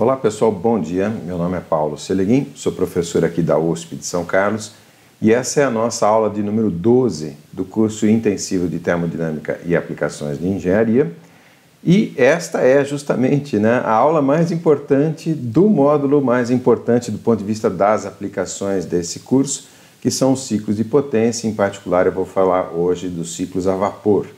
Olá pessoal, bom dia. Meu nome é Paulo Seleguin, sou professor aqui da USP de São Carlos e essa é a nossa aula de número 12 do curso intensivo de termodinâmica e aplicações de engenharia. E esta é justamente né, a aula mais importante do módulo mais importante do ponto de vista das aplicações desse curso, que são os ciclos de potência. Em particular, eu vou falar hoje dos ciclos a vapor,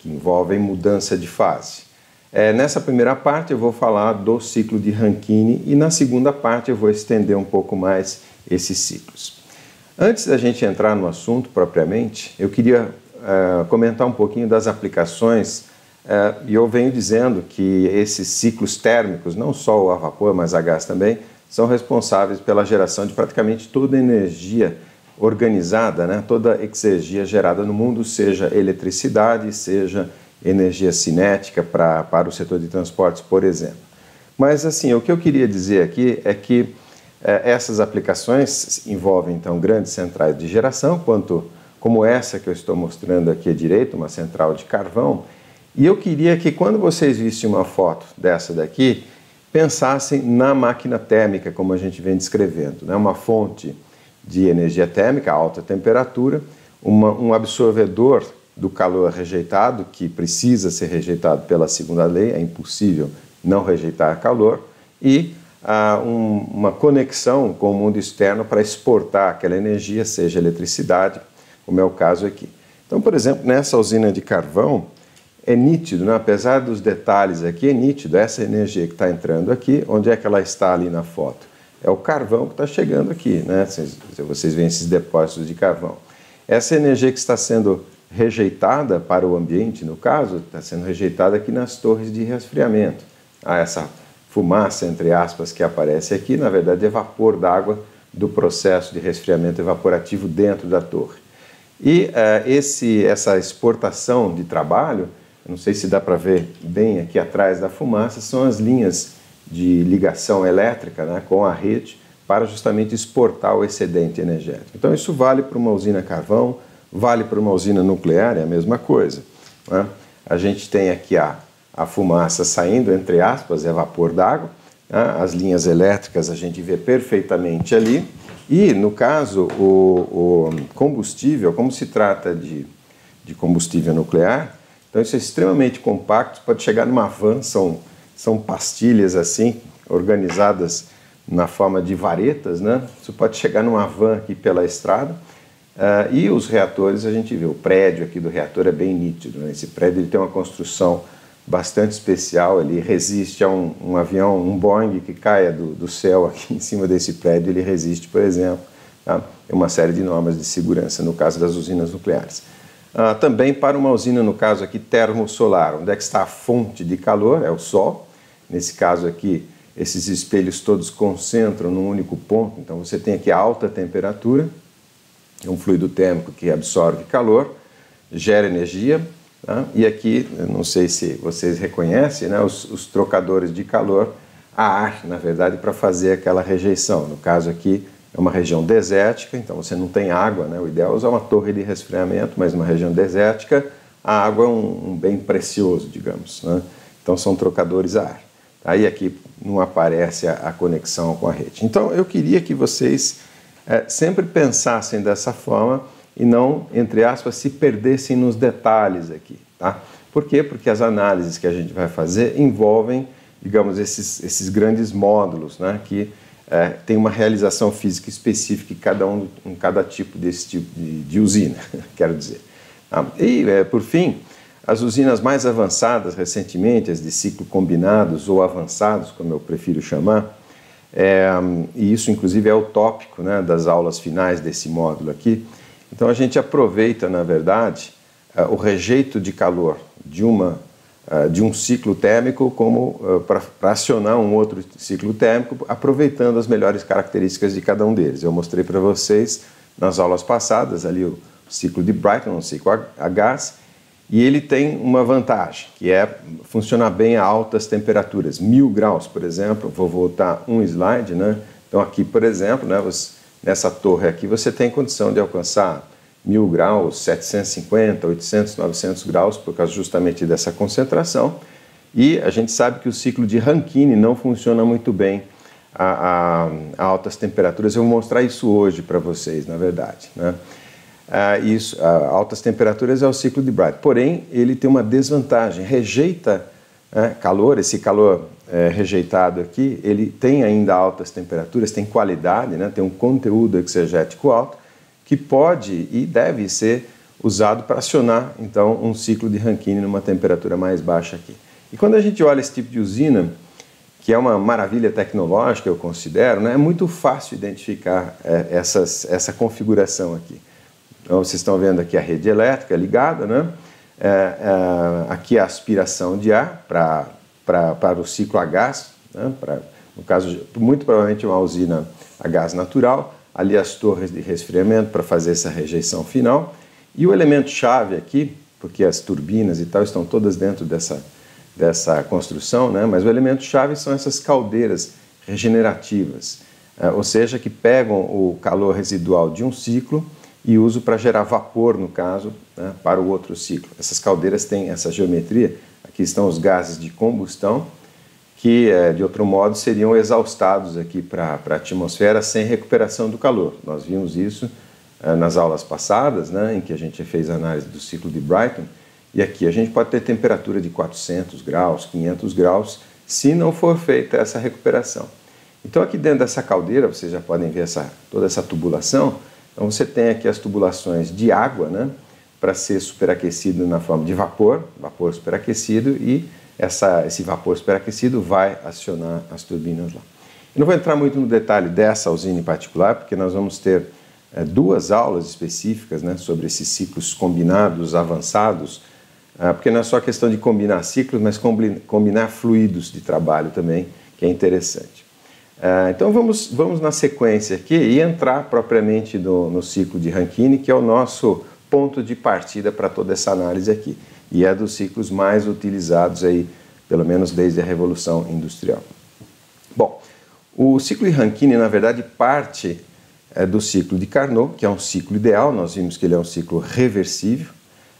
que envolvem mudança de fase. É, nessa primeira parte eu vou falar do ciclo de Rankine e na segunda parte eu vou estender um pouco mais esses ciclos. Antes da gente entrar no assunto propriamente, eu queria uh, comentar um pouquinho das aplicações uh, e eu venho dizendo que esses ciclos térmicos, não só o a vapor, mas a gás também, são responsáveis pela geração de praticamente toda a energia organizada, né? toda a exergia gerada no mundo, seja eletricidade, seja energia cinética pra, para o setor de transportes, por exemplo. Mas, assim, o que eu queria dizer aqui é que é, essas aplicações envolvem, então, grandes centrais de geração, quanto como essa que eu estou mostrando aqui à direita, uma central de carvão, e eu queria que, quando vocês vissem uma foto dessa daqui, pensassem na máquina térmica, como a gente vem descrevendo, né? uma fonte de energia térmica, alta temperatura, uma, um absorvedor do calor rejeitado, que precisa ser rejeitado pela segunda lei, é impossível não rejeitar calor, e ah, um, uma conexão com o mundo externo para exportar aquela energia, seja eletricidade, como é o caso aqui. Então, por exemplo, nessa usina de carvão, é nítido, né? apesar dos detalhes aqui, é nítido essa energia que está entrando aqui, onde é que ela está ali na foto? É o carvão que está chegando aqui, né? Vocês veem esses depósitos de carvão. Essa energia que está sendo rejeitada para o ambiente, no caso, está sendo rejeitada aqui nas torres de resfriamento. Ah, essa fumaça, entre aspas, que aparece aqui, na verdade é vapor d'água do processo de resfriamento evaporativo dentro da torre. E uh, esse, essa exportação de trabalho, não sei se dá para ver bem aqui atrás da fumaça, são as linhas de ligação elétrica né, com a rede para justamente exportar o excedente energético. Então isso vale para uma usina carvão, Vale para uma usina nuclear, é a mesma coisa. Né? A gente tem aqui a, a fumaça saindo, entre aspas, é vapor d'água. Né? As linhas elétricas a gente vê perfeitamente ali. E, no caso, o, o combustível, como se trata de, de combustível nuclear, então isso é extremamente compacto, pode chegar numa van, são, são pastilhas assim, organizadas na forma de varetas, né? Isso pode chegar numa van aqui pela estrada Uh, e os reatores, a gente vê, o prédio aqui do reator é bem nítido. Né? Esse prédio ele tem uma construção bastante especial, ele resiste a um, um avião, um Boeing que caia do, do, céu aqui em cima desse prédio, ele resiste, por exemplo, tá? é uma série de normas de segurança no caso das usinas nucleares. Uh, também para uma usina, no caso aqui, termosolar, onde é que está a fonte de calor, é o Sol. Nesse caso aqui, esses espelhos todos concentram num único ponto, então você tem aqui alta temperatura, um fluido térmico que absorve calor, gera energia, tá? e aqui, não sei se vocês reconhecem, né, os, os trocadores de calor a ar, na verdade, para fazer aquela rejeição. No caso aqui, é uma região desértica, então você não tem água, né? o ideal é usar uma torre de resfriamento, mas numa região desértica, a água é um, um bem precioso, digamos. Né? Então são trocadores a ar. Aí aqui não aparece a, a conexão com a rede. Então eu queria que vocês é, sempre pensassem dessa forma e não, entre aspas, se perdessem nos detalhes aqui. Tá? Por quê? Porque as análises que a gente vai fazer envolvem, digamos, esses, esses grandes módulos né, que é, tem uma realização física específica em cada, um, em cada tipo desse tipo de, de usina, quero dizer. Tá? E, é, por fim, as usinas mais avançadas recentemente, as de ciclo combinados ou avançados, como eu prefiro chamar, é, e isso, inclusive, é o tópico né, das aulas finais desse módulo aqui. Então, a gente aproveita, na verdade, uh, o rejeito de calor de, uma, uh, de um ciclo térmico como uh, para acionar um outro ciclo térmico, aproveitando as melhores características de cada um deles. Eu mostrei para vocês nas aulas passadas ali o ciclo de Brighton, o ciclo a gás, e ele tem uma vantagem, que é funcionar bem a altas temperaturas. Mil graus, por exemplo, vou voltar um slide, né? Então aqui, por exemplo, né, você, nessa torre aqui, você tem condição de alcançar mil graus, 750, 800, 900 graus, por causa justamente dessa concentração. E a gente sabe que o ciclo de Rankine não funciona muito bem a, a, a altas temperaturas. Eu vou mostrar isso hoje para vocês, na verdade. Né? Ah, isso, altas temperaturas é o ciclo de Bright. Porém, ele tem uma desvantagem, rejeita é, calor, esse calor é, rejeitado aqui, ele tem ainda altas temperaturas, tem qualidade, né, tem um conteúdo exegético alto, que pode e deve ser usado para acionar, então, um ciclo de Rankine numa temperatura mais baixa aqui. E quando a gente olha esse tipo de usina, que é uma maravilha tecnológica, eu considero, né, é muito fácil identificar é, essas, essa configuração aqui. Então, vocês estão vendo aqui a rede elétrica ligada, né? É, é, aqui a aspiração de ar para o ciclo a gás, né? pra, no caso, muito provavelmente uma usina a gás natural, ali as torres de resfriamento para fazer essa rejeição final, e o elemento chave aqui, porque as turbinas e tal estão todas dentro dessa, dessa construção, né? mas o elemento chave são essas caldeiras regenerativas, é, ou seja, que pegam o calor residual de um ciclo e uso para gerar vapor, no caso, né, para o outro ciclo. Essas caldeiras têm essa geometria, aqui estão os gases de combustão, que é, de outro modo seriam exaustados aqui para a atmosfera sem recuperação do calor. Nós vimos isso é, nas aulas passadas, né, em que a gente fez a análise do ciclo de Brighton, e aqui a gente pode ter temperatura de 400 graus, 500 graus, se não for feita essa recuperação. Então aqui dentro dessa caldeira, vocês já podem ver essa, toda essa tubulação, então você tem aqui as tubulações de água, né, para ser superaquecido na forma de vapor, vapor superaquecido, e essa, esse vapor superaquecido vai acionar as turbinas lá. Eu não vou entrar muito no detalhe dessa usina em particular, porque nós vamos ter é, duas aulas específicas né, sobre esses ciclos combinados avançados, é, porque não é só questão de combinar ciclos, mas combinar fluidos de trabalho também, que é interessante. É, então vamos, vamos na sequência aqui e entrar propriamente no, no ciclo de Rankine, que é o nosso ponto de partida para toda essa análise aqui. E é dos ciclos mais utilizados aí, pelo menos desde a Revolução Industrial. Bom, o ciclo de Rankine, na verdade, parte é, do ciclo de Carnot, que é um ciclo ideal, nós vimos que ele é um ciclo reversível.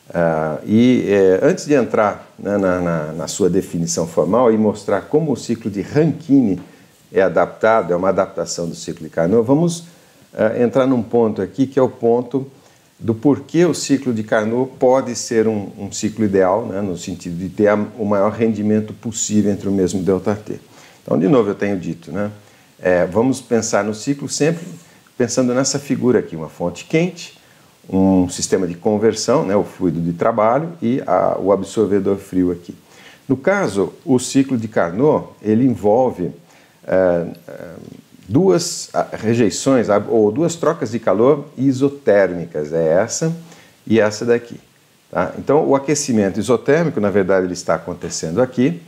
Uh, e é, antes de entrar né, na, na, na, sua definição formal e mostrar como o ciclo de Rankine é adaptado, é uma adaptação do ciclo de Carnot, vamos uh, entrar num ponto aqui que é o ponto do porquê o ciclo de Carnot pode ser um, um ciclo ideal, né, no sentido de ter a, o maior rendimento possível entre o mesmo ΔT. Então, de novo, eu tenho dito, né, é, vamos pensar no ciclo sempre pensando nessa figura aqui, uma fonte quente, um sistema de conversão, né, o fluido de trabalho e a, o absorvedor frio aqui. No caso, o ciclo de Carnot, ele envolve duas rejeições ou duas trocas de calor isotérmicas, é essa e essa daqui. Tá? Então, o aquecimento isotérmico, na verdade, ele está acontecendo aqui.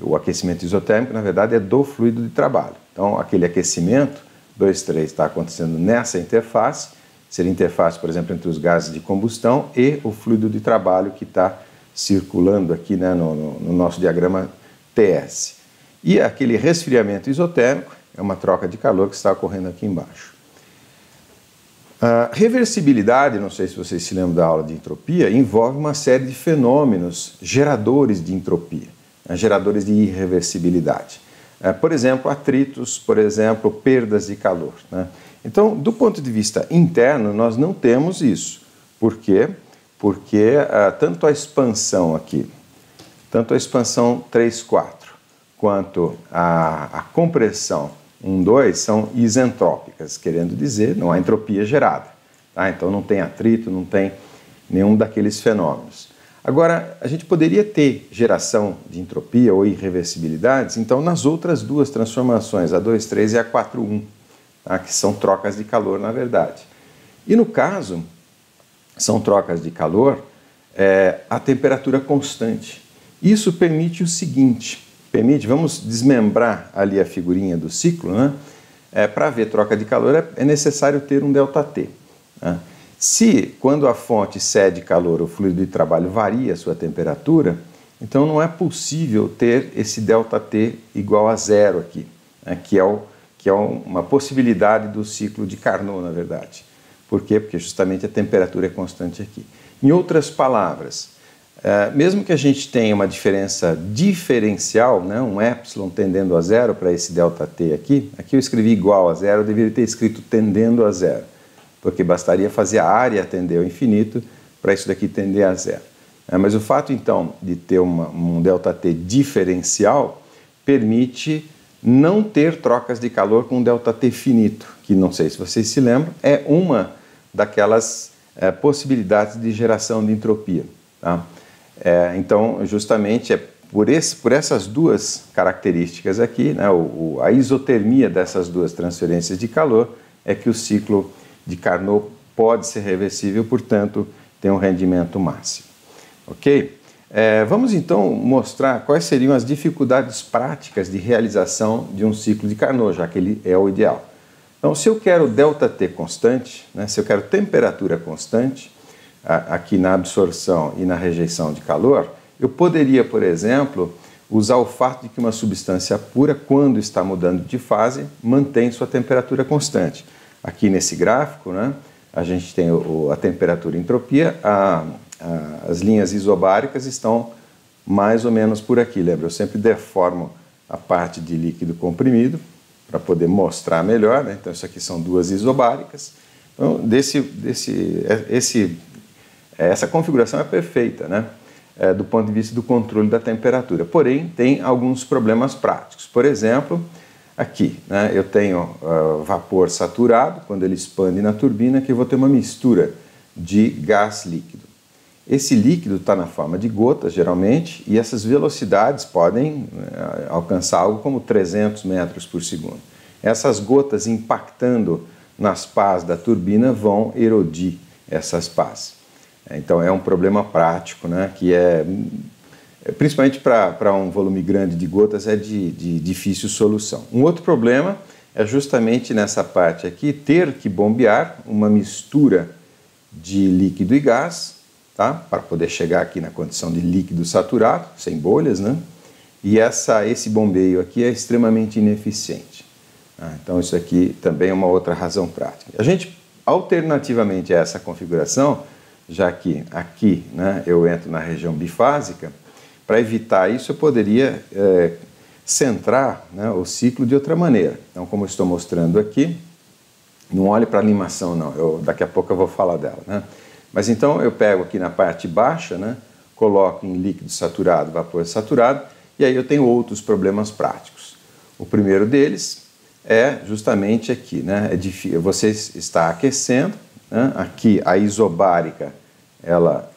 O aquecimento isotérmico, na verdade, é do fluido de trabalho. Então, aquele aquecimento 2, 3 está acontecendo nessa interface, seria interface, por exemplo, entre os gases de combustão e o fluido de trabalho que está circulando aqui né, no, no, no nosso diagrama TS. E aquele resfriamento isotérmico é uma troca de calor que está ocorrendo aqui embaixo. A reversibilidade, não sei se vocês se lembram da aula de entropia, envolve uma série de fenômenos geradores de entropia, né, geradores de irreversibilidade. É, por exemplo, atritos, por exemplo, perdas de calor. Né? Então, do ponto de vista interno, nós não temos isso. Por quê? Porque uh, tanto a expansão aqui, tanto a expansão 3, 4, quanto a compressão 1, 2 são isentrópicas, querendo dizer não há entropia gerada. Tá? Então não tem atrito, não tem nenhum daqueles fenômenos. Agora, a gente poderia ter geração de entropia ou irreversibilidades, então, nas outras duas transformações, a 2,3 e a 4,1, tá? que são trocas de calor, na verdade. E no caso, são trocas de calor é, a temperatura constante. Isso permite o seguinte: permite, vamos desmembrar ali a figurinha do ciclo, né? É, Para ver troca de calor é, é necessário ter um ΔT. Né? Se, quando a fonte cede calor, o fluido de trabalho varia a sua temperatura, então não é possível ter esse ΔT igual a zero aqui, né? que, é o, que é uma possibilidade do ciclo de Carnot, na verdade. Por quê? Porque justamente a temperatura é constante aqui. Em outras palavras, é, mesmo que a gente tenha uma diferença diferencial, né, um epsilon tendendo a zero para esse delta t aqui, aqui eu escrevi igual a zero, eu deveria ter escrito tendendo a zero, porque bastaria fazer a área tender ao infinito para isso daqui tender a zero. É, mas o fato, então, de ter uma, um delta t diferencial permite não ter trocas de calor com delta t finito, que não sei se vocês se lembram, é uma daquelas é, possibilidades de geração de entropia. Tá? É, então, justamente é por, esse, por essas duas características aqui, né, o, a isotermia dessas duas transferências de calor, é que o ciclo de Carnot pode ser reversível, portanto, tem um rendimento máximo. Ok? É, vamos então mostrar quais seriam as dificuldades práticas de realização de um ciclo de Carnot, já que ele é o ideal. Então, se eu quero ΔT constante, né, se eu quero temperatura constante, aqui na absorção e na rejeição de calor, eu poderia, por exemplo, usar o fato de que uma substância pura, quando está mudando de fase, mantém sua temperatura constante. Aqui nesse gráfico, né, a gente tem o, a temperatura e entropia, a, a, as linhas isobáricas estão mais ou menos por aqui. Lembra, eu sempre deformo a parte de líquido comprimido para poder mostrar melhor. Né? Então, isso aqui são duas isobáricas. Então, desse, desse, é, esse essa configuração é perfeita, né? É, do ponto de vista do controle da temperatura. Porém, tem alguns problemas práticos. Por exemplo, aqui, né, eu tenho uh, vapor saturado, quando ele expande na turbina, que eu vou ter uma mistura de gás líquido. Esse líquido está na forma de gotas, geralmente, e essas velocidades podem uh, alcançar algo como 300 metros por segundo. Essas gotas impactando nas pás da turbina vão erodir essas pás. Então é um problema prático, né, que é, principalmente para um volume grande de gotas, é de, de difícil solução. Um outro problema é justamente nessa parte aqui, ter que bombear uma mistura de líquido e gás, tá? para poder chegar aqui na condição de líquido saturado, sem bolhas, né? e essa, esse bombeio aqui é extremamente ineficiente. Tá? Então isso aqui também é uma outra razão prática. A gente, alternativamente a essa configuração, já que aqui né, eu entro na região bifásica, para evitar isso eu poderia é, centrar né, o ciclo de outra maneira. Então, como eu estou mostrando aqui, não olhe para a animação não, eu, daqui a pouco eu vou falar dela. Né? Mas então eu pego aqui na parte baixa, né, coloco em líquido saturado, vapor saturado, e aí eu tenho outros problemas práticos. O primeiro deles é justamente aqui, né, é difícil, você está aquecendo, né? Aqui a isobárica ela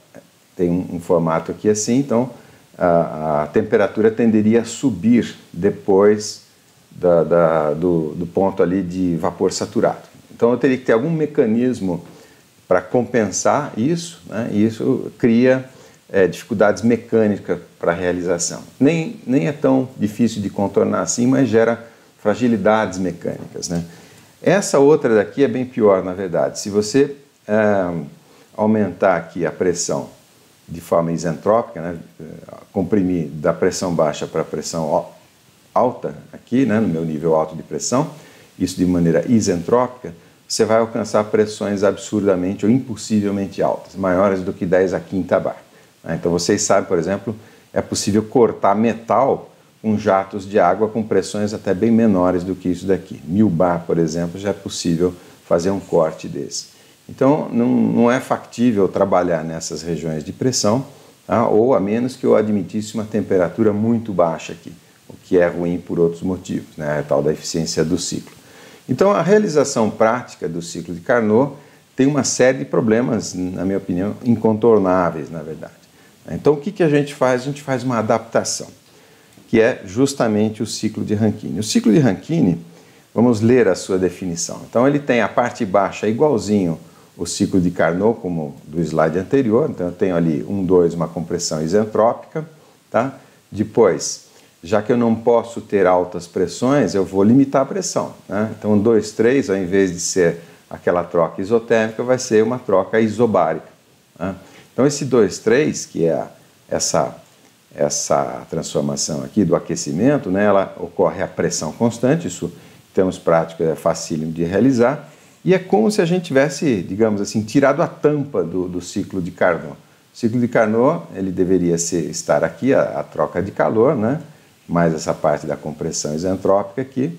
tem um, formato aqui assim, então a, a, temperatura tenderia a subir depois da, da, do, do ponto ali de vapor saturado. Então eu teria que ter algum mecanismo para compensar isso, né? e isso cria é, dificuldades mecânicas para a realização. Nem, nem é tão difícil de contornar assim, mas gera fragilidades mecânicas. Né? Essa outra daqui é bem pior, na verdade. Se você é, aumentar aqui a pressão de forma isentrópica, né, comprimir da pressão baixa para a pressão alta, aqui, né, no meu nível alto de pressão, isso de maneira isentrópica, você vai alcançar pressões absurdamente ou impossivelmente altas, maiores do que 10 a quinta bar. Né. Então vocês sabem, por exemplo, é possível cortar metal com jatos de água com pressões até bem menores do que isso daqui. Mil bar, por exemplo, já é possível fazer um corte desse. Então, não, não é factível trabalhar nessas regiões de pressão, tá? ou a menos que eu admitisse uma temperatura muito baixa aqui, o que é ruim por outros motivos, né? a tal da eficiência do ciclo. Então, a realização prática do ciclo de Carnot tem uma série de problemas, na minha opinião, incontornáveis, na verdade. Então, o que, que a gente faz? A gente faz uma adaptação que é justamente o ciclo de Rankine. O ciclo de Rankine, vamos ler a sua definição. Então, ele tem a parte baixa igualzinho o ciclo de Carnot, como do slide anterior. Então, eu tenho ali um, dois, uma compressão isentrópica. Tá? Depois, já que eu não posso ter altas pressões, eu vou limitar a pressão. Né? Então, 2, 3, ao invés de ser aquela troca isotérmica, vai ser uma troca isobárica. Né? Então, esse 2, 3, que é essa essa transformação aqui do aquecimento, né, ela ocorre a pressão constante, isso em termos práticos é facílimo de realizar, e é como se a gente tivesse, digamos assim, tirado a tampa do, do ciclo de Carnot. ciclo de Carnot, ele deveria ser, estar aqui, a, a troca de calor, né? mais essa parte da compressão isentrópica aqui.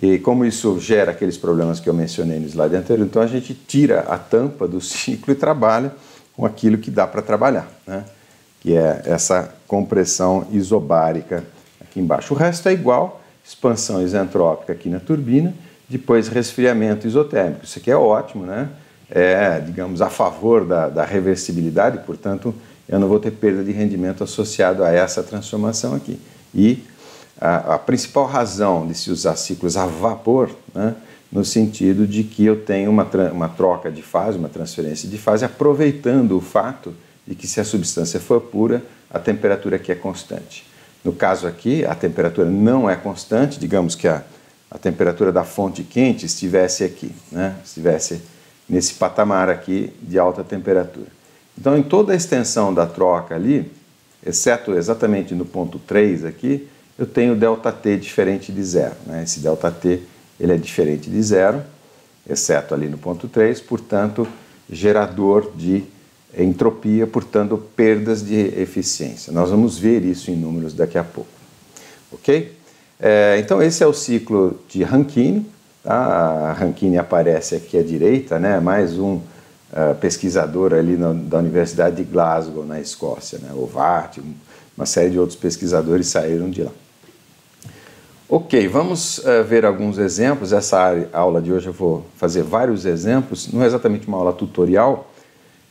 E como isso gera aqueles problemas que eu mencionei no slide anterior, então a gente tira a tampa do ciclo e trabalha com aquilo que dá para trabalhar, né? que é essa compressão isobárica aqui embaixo. O resto é igual, expansão isentrópica aqui na turbina, depois resfriamento isotérmico. Isso aqui é ótimo, né? É, digamos, a favor da, da reversibilidade, portanto, eu não vou ter perda de rendimento associado a essa transformação aqui. E a, a principal razão de se usar ciclos a vapor, né, no sentido de que eu tenho uma, uma troca de fase, uma transferência de fase, aproveitando o fato de que se a substância for pura, a temperatura aqui é constante. No caso aqui, a temperatura não é constante, digamos que a, a temperatura da fonte quente estivesse aqui, né? estivesse nesse patamar aqui de alta temperatura. Então, em toda a extensão da troca ali, exceto exatamente no ponto 3 aqui, eu tenho ΔT diferente de zero. Né? Esse ΔT ele é diferente de zero, exceto ali no ponto 3, portanto, gerador de entropia, portanto, perdas de eficiência. Nós vamos ver isso em números daqui a pouco. Ok? É, então, esse é o ciclo de Rankine. Tá? A Rankine aparece aqui à direita, né? mais um uh, pesquisador ali da Universidade de Glasgow, na Escócia, né? o VAT, uma série de outros pesquisadores saíram de lá. Ok, vamos uh, ver alguns exemplos. Essa aula de hoje eu vou fazer vários exemplos, não é exatamente uma aula tutorial,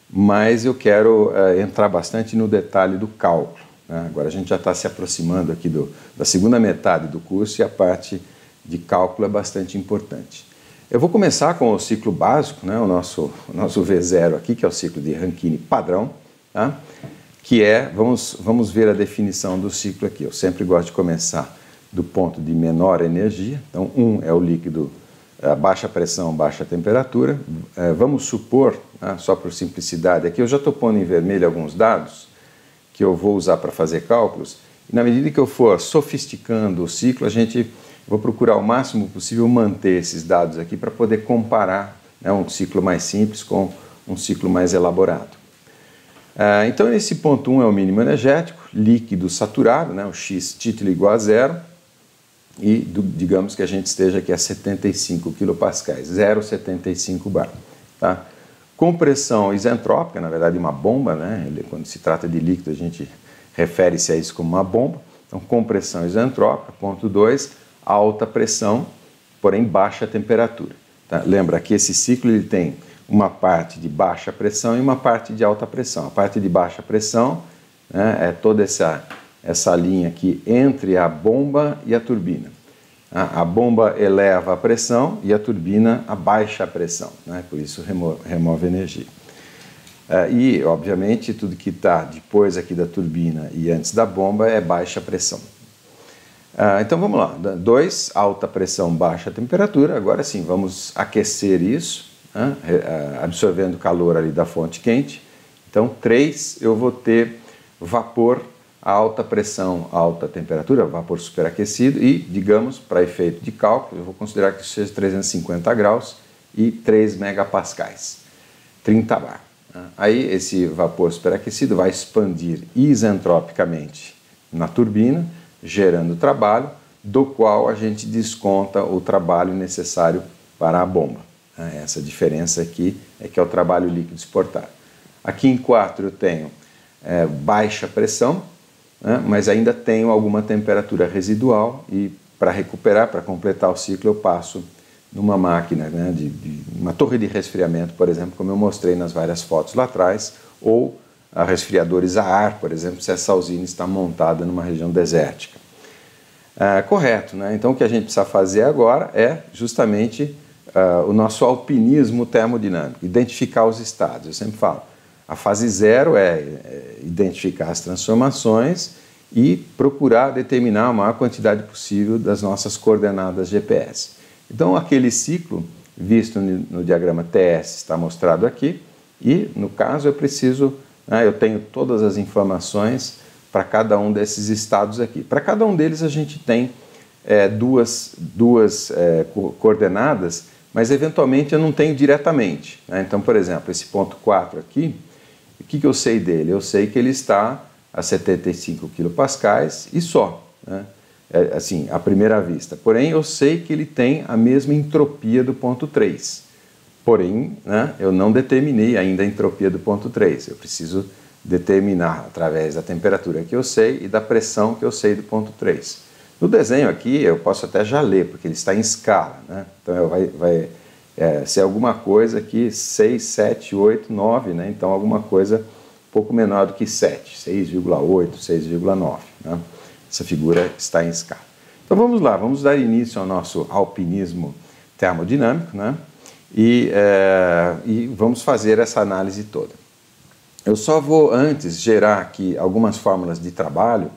mas eu quero uh, entrar bastante no detalhe do cálculo. Né? Agora a gente já está se aproximando aqui do, da segunda metade do curso e a parte de cálculo é bastante importante. Eu vou começar com o ciclo básico, né? o, nosso, o nosso V0 aqui, que é o ciclo de Rankine padrão, tá? que é, vamos, vamos ver a definição do ciclo aqui. Eu sempre gosto de começar do ponto de menor energia. Então, um é o líquido a baixa pressão, baixa temperatura. É, vamos supor, né, só por simplicidade, aqui eu já estou pondo em vermelho alguns dados que eu vou usar para fazer cálculos. E na medida que eu for sofisticando o ciclo, a gente vou procurar o máximo possível manter esses dados aqui para poder comparar né, um ciclo mais simples com um ciclo mais elaborado. Ah, então, esse ponto 1 um é o mínimo energético, líquido saturado, né, o X título igual a zero, e do, digamos que a gente esteja aqui a 75 kPa, 0,75 bar. Tá? Compressão isentrópica, na verdade uma bomba, né? Ele, quando se trata de líquido a gente refere-se a isso como uma bomba. Então, compressão isentrópica, ponto 2, alta pressão, porém baixa temperatura. Tá? Lembra que esse ciclo ele tem uma parte de baixa pressão e uma parte de alta pressão. A parte de baixa pressão né, é toda essa essa linha aqui entre a bomba e a turbina. A, bomba eleva a pressão e a turbina abaixa a pressão, né? por isso remove, remove energia. Uh, e, obviamente, tudo que está depois aqui da turbina e antes da bomba é baixa pressão. Uh, então vamos lá. 2, alta pressão, baixa temperatura. Agora sim, vamos aquecer isso, uh, absorvendo calor ali da fonte quente. Então, 3, eu vou ter vapor alta pressão, alta temperatura, vapor superaquecido e, digamos, para efeito de cálculo, eu vou considerar que isso seja 350 graus e 3 megapascais, 30 bar. Né? Aí esse vapor superaquecido vai expandir isentropicamente na turbina, gerando trabalho, do qual a gente desconta o trabalho necessário para a bomba. Né? Essa diferença aqui é que é o trabalho líquido exportado. Aqui em 4 eu tenho é, baixa pressão, né? mas ainda tenho alguma temperatura residual e para recuperar, para completar o ciclo, eu passo numa máquina, né, de, de, uma torre de resfriamento, por exemplo, como eu mostrei nas várias fotos lá atrás, ou a resfriadores a ar, por exemplo, se essa usina está montada numa região desértica. É, correto, né? Então o que a gente precisa fazer agora é justamente uh, o nosso alpinismo termodinâmico, identificar os estados. Eu sempre falo, a fase zero é, é identificar as transformações e procurar determinar a maior quantidade possível das nossas coordenadas GPS. Então, aquele ciclo visto no diagrama TS está mostrado aqui e, no caso, eu preciso, né, eu tenho todas as informações para cada um desses estados aqui. Para cada um deles, a gente tem é, duas, duas é, coordenadas, mas eventualmente eu não tenho diretamente. Né? Então, por exemplo, esse ponto 4 aqui, O que, que eu sei dele? Eu sei que ele está a 75 kPa e só, né? É, assim, à primeira vista. Porém, eu sei que ele tem a mesma entropia do ponto 3. Porém, né, eu não determinei ainda a entropia do ponto 3. Eu preciso determinar através da temperatura que eu sei e da pressão que eu sei do ponto 3. No desenho aqui, eu posso até já ler, porque ele está em escala. Né? Então, vai, vai é, ser alguma coisa aqui, 6, 7, 8, 9, né? então alguma coisa um pouco menor do que 7, 6,8, 6,9. Né? Essa figura está em escala. Então vamos lá, vamos dar início ao nosso alpinismo termodinâmico né? e, é, e vamos fazer essa análise toda. Eu só vou antes gerar aqui algumas fórmulas de trabalho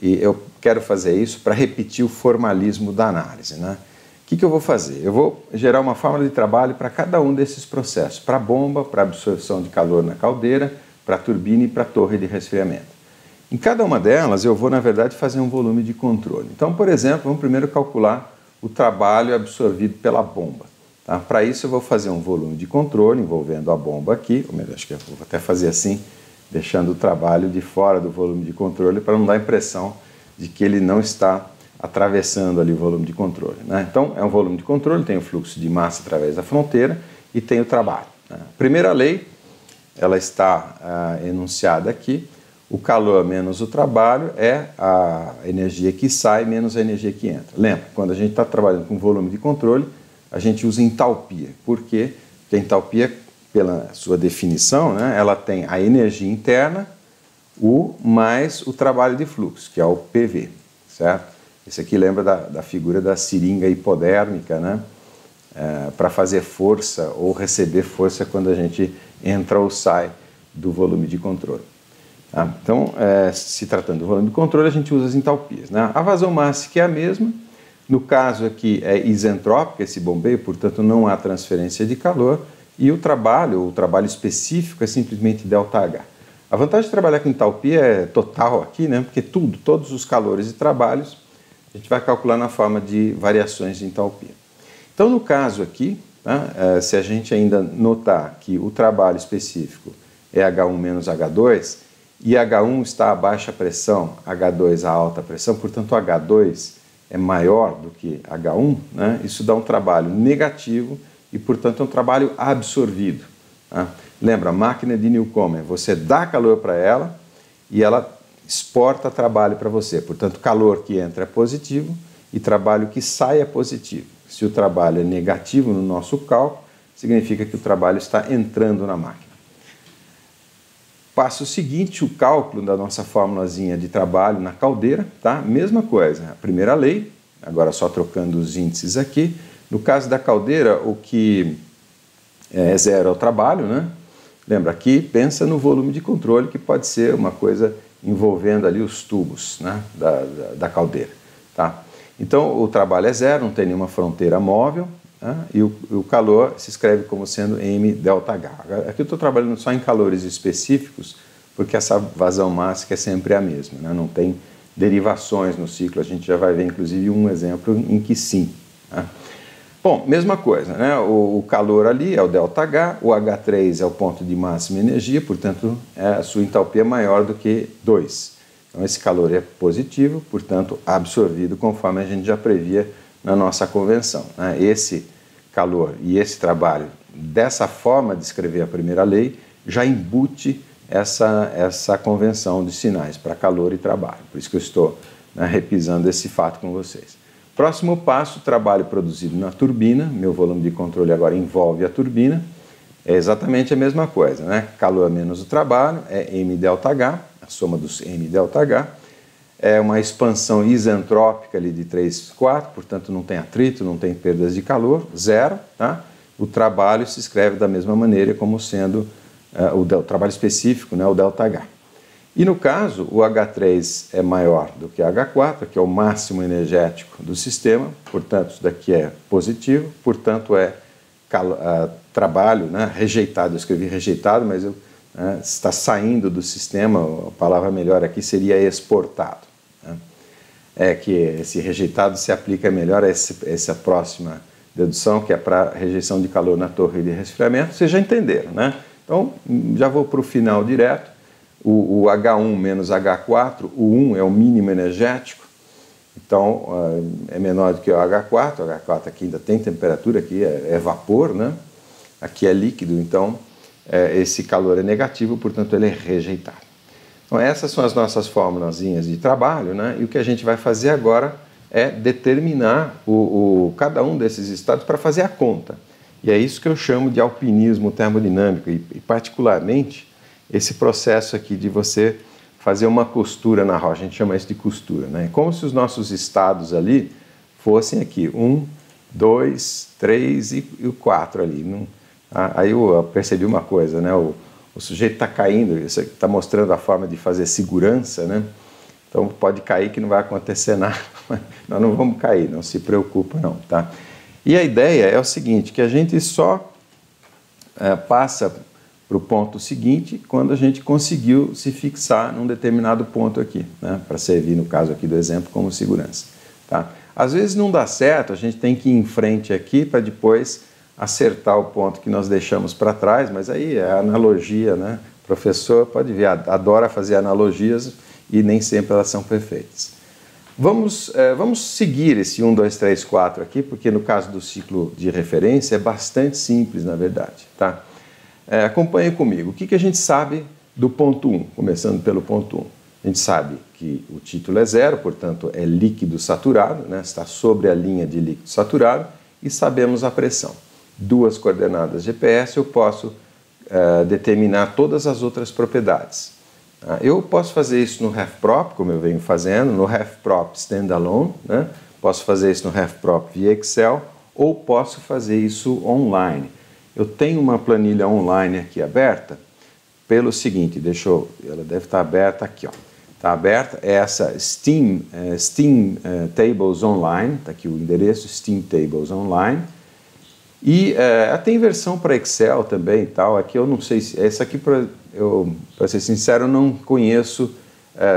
e eu quero fazer isso para repetir o formalismo da análise. Né? Que, que eu vou fazer? Eu vou gerar uma fórmula de trabalho para cada um desses processos, para a bomba, para a absorção de calor na caldeira, para a turbina e para a torre de resfriamento. Em cada uma delas, eu vou, na verdade, fazer um volume de controle. Então, por exemplo, vamos primeiro calcular o trabalho absorvido pela bomba. Tá? Para isso, eu vou fazer um volume de controle envolvendo a bomba aqui, ou melhor, acho que eu vou até fazer assim, deixando o trabalho de fora do volume de controle para não dar a impressão de que ele não está atravessando ali o volume de controle. Né? Então, é um volume de controle, tem o fluxo de massa através da fronteira e tem o trabalho. Né? Primeira lei, ela está ah, enunciada aqui, o calor menos o trabalho é a energia que sai menos a energia que entra. Lembra, quando a gente está trabalhando com volume de controle, a gente usa entalpia. Por quê? Porque a entalpia, pela sua definição, né, ela tem a energia interna, U, mais o trabalho de fluxo, que é o PV, certo? Esse aqui lembra da, da figura da seringa hipodérmica, né? É, para fazer força ou receber força quando a gente entra ou sai do volume de controle. Tá? Então, é, se tratando do volume de controle, a gente usa as entalpias. Né? A vazão máxima é a mesma, no caso aqui é isentrópica esse bombeio, portanto não há transferência de calor, e o trabalho, o trabalho específico é simplesmente ΔH. A vantagem de trabalhar com entalpia é total aqui, né? porque tudo, todos os calores e trabalhos a gente vai calcular na forma de variações de entalpia. Então, no caso aqui, tá? é, se a gente ainda notar que o trabalho específico é H1 menos H2 e H1 está a baixa pressão, H2 a alta pressão, portanto H2 é maior do que H1, né? isso dá um trabalho negativo e, portanto, é um trabalho absorvido. Tá? Lembra, máquina de Newcomen, você dá calor para ela e ela exporta trabalho para você. Portanto, calor que entra é positivo e trabalho que sai é positivo. Se o trabalho é negativo no nosso cálculo, significa que o trabalho está entrando na máquina. Passo seguinte, o cálculo da nossa fórmulazinha de trabalho na caldeira, tá? Mesma coisa, a primeira lei, agora só trocando os índices aqui. No caso da caldeira, o que é zero é o trabalho, né? Lembra, aqui pensa no volume de controle, que pode ser uma coisa envolvendo ali os tubos né, da, da, da caldeira. Tá? Então o trabalho é zero, não tem nenhuma fronteira móvel, né, e o, o, calor se escreve como sendo M delta H. Aqui eu estou trabalhando só em calores específicos, porque essa vazão máxima é sempre a mesma, né, não tem derivações no ciclo, a gente já vai ver inclusive um exemplo em que sim. Né. Bom, mesma coisa, né? O, calor ali é o ΔH, o H3 é o ponto de máxima energia, portanto, é, a sua entalpia é maior do que 2. Então, esse calor é positivo, portanto, absorvido conforme a gente já previa na nossa convenção. Né? Esse calor e esse trabalho, dessa forma de escrever a primeira lei, já embute essa, essa convenção de sinais para calor e trabalho. Por isso que eu estou né, repisando esse fato com vocês. Próximo passo, trabalho produzido na turbina. Meu volume de controle agora envolve a turbina. É exatamente a mesma coisa, né? Calor menos o trabalho é M ΔH, a soma dos M ΔH. É uma expansão isentrópica ali de 3, 4, portanto não tem atrito, não tem perdas de calor, zero. Tá? O trabalho se escreve da mesma maneira como sendo uh, o, o, trabalho específico, né, o ΔH. E no caso, o H3 é maior do que H4, que é o máximo energético do sistema, portanto, isso daqui é positivo, portanto, é uh, trabalho né, rejeitado. Eu escrevi rejeitado, mas eu, uh, está saindo do sistema, a palavra melhor aqui seria exportado. Né? É que esse rejeitado se aplica melhor a esse, essa próxima dedução, que é para rejeição de calor na torre de resfriamento. Vocês já entenderam, né? Então, já vou para o final direto. O, o, H1 menos H4, o 1 é o mínimo energético, então é menor do que o H4. O H4 aqui ainda tem temperatura, aqui é, é vapor, né? aqui é líquido, então é, esse calor é negativo, portanto ele é rejeitado. Então, essas são as nossas fórmulas de trabalho, né? e o que a gente vai fazer agora é determinar o, o cada um desses estados para fazer a conta. E é isso que eu chamo de alpinismo termodinâmico, e, e particularmente esse processo aqui de você fazer uma costura na rocha, a gente chama isso de costura, né? Como se os nossos estados ali fossem aqui, um, dois, três e, o quatro ali. Não, aí eu percebi uma coisa, né? O, o sujeito está caindo, está mostrando a forma de fazer segurança, né? Então pode cair que não vai acontecer nada. Nós não vamos cair, não se preocupa não, tá? E a ideia é o seguinte, que a gente só é, passa para o ponto seguinte quando a gente conseguiu se fixar num determinado ponto aqui, né? Para servir, no caso aqui do exemplo, como segurança, tá? Às vezes não dá certo, a gente tem que ir em frente aqui para depois acertar o ponto que nós deixamos para trás, mas aí é analogia, né? O professor pode ver, adora fazer analogias, e nem sempre elas são perfeitas. Vamos, é, vamos seguir esse 1, 2, 3, 4 aqui, porque no caso do ciclo de referência é bastante simples, na verdade. Tá? É, acompanhe comigo. O que, que a gente sabe do ponto 1, começando pelo ponto 1? A gente sabe que o título é zero, portanto é líquido saturado, né? está sobre a linha de líquido saturado, e sabemos a pressão. Duas coordenadas GPS, eu posso é, determinar todas as outras propriedades. Ah, eu posso fazer isso no RefProp, como eu venho fazendo, no RefProp Standalone, né? posso fazer isso no RefProp via Excel, ou posso fazer isso online. Eu tenho uma planilha online aqui aberta, pelo seguinte, deixa eu, ela deve estar aberta aqui, ó. Está aberta, é essa Steam, é, Steam é, Tables Online, está aqui o endereço Steam Tables Online, e é, tem versão para Excel também e tal. Aqui eu não sei se. Essa aqui, para ser sincero, eu não conheço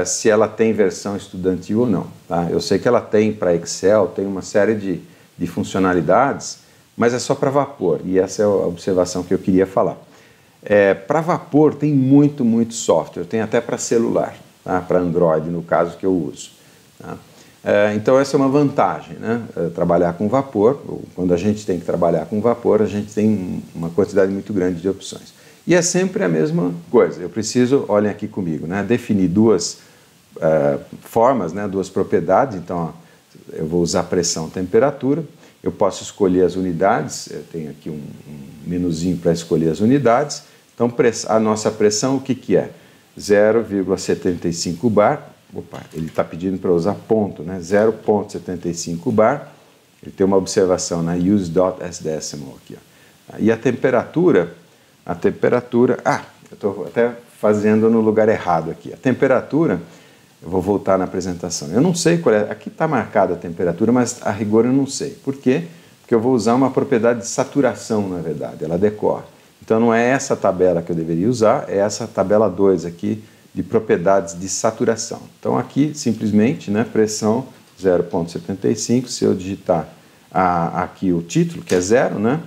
se ela tem versão estudantil ou não. Tá? Eu sei que ela tem para Excel, tem uma série de, de funcionalidades, mas é só para vapor. E essa é a observação que eu queria falar. É, para vapor tem muito, muito software, tem até para celular, tá? para Android, no caso que eu uso. Tá? É, então, essa é uma vantagem, né? É, trabalhar com vapor. Quando a gente tem que trabalhar com vapor, a gente tem uma quantidade muito grande de opções. E é sempre a mesma coisa. Eu preciso, olhem aqui comigo, né? definir duas uh, formas, né? duas propriedades. Então, ó, eu vou usar pressão temperatura. Eu posso escolher as unidades. Eu tenho aqui um, um menuzinho para escolher as unidades. Então, a nossa pressão, o que, que é? 0,75 bar Opa, ele está pedindo para usar ponto, né? 0,75 bar. Ele tem uma observação na use dot decimal aqui. Ó. E a temperatura, a temperatura, ah, eu estou até fazendo no lugar errado aqui. A temperatura, eu vou voltar na apresentação. Eu não sei qual é, aqui está marcada a temperatura, mas a rigor eu não sei. Por quê? Porque eu vou usar uma propriedade de saturação, na verdade, ela decorre. Então não é essa tabela que eu deveria usar, é essa tabela 2 aqui, de propriedades de saturação. Então aqui simplesmente, né, pressão 0.75, se eu digitar a, aqui o título, que é zero, né,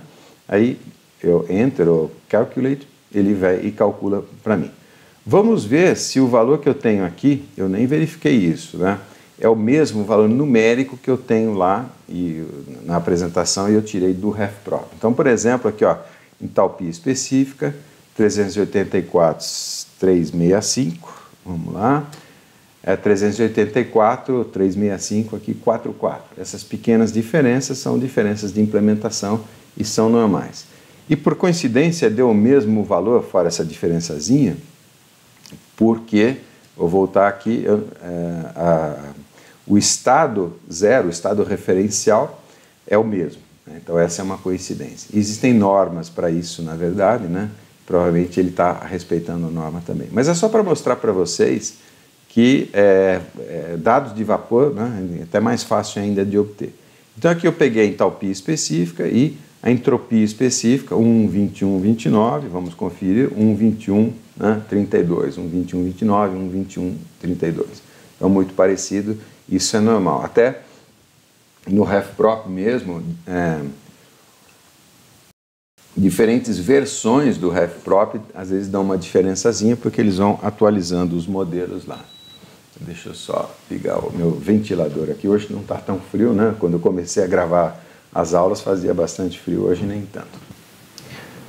aí eu enter ou calculate, ele vai e calcula para mim. Vamos ver se o valor que eu tenho aqui, eu nem verifiquei isso, né, é o mesmo valor numérico que eu tenho lá e, na apresentação e eu tirei do RefProp. Então, por exemplo, aqui, ó, entalpia específica, 384 365, vamos lá, é 384, 365, aqui 44. Essas pequenas diferenças são diferenças de implementação e são normais. E por coincidência deu o mesmo valor, fora essa diferençazinha, porque, vou voltar aqui, é, a, o estado zero, o estado referencial, é o mesmo. Né? Então essa é uma coincidência. Existem normas para isso, na verdade, né? provavelmente ele está respeitando a norma também. Mas é só para mostrar para vocês que é, é, dados de vapor né, é até mais fácil ainda de obter. Então aqui eu peguei entalpia específica e a entropia específica, 1, 21, 29, vamos conferir, 1, 21, né, 32, 1, 21, 29, 1, 21, 32. Então muito parecido, isso é normal. Até no RefProp mesmo, é, diferentes versões do RefProp às vezes dão uma diferençazinha porque eles vão atualizando os modelos lá. Deixa eu só ligar o meu ventilador aqui. Hoje não está tão frio, né? Quando eu comecei a gravar as aulas fazia bastante frio, hoje nem tanto.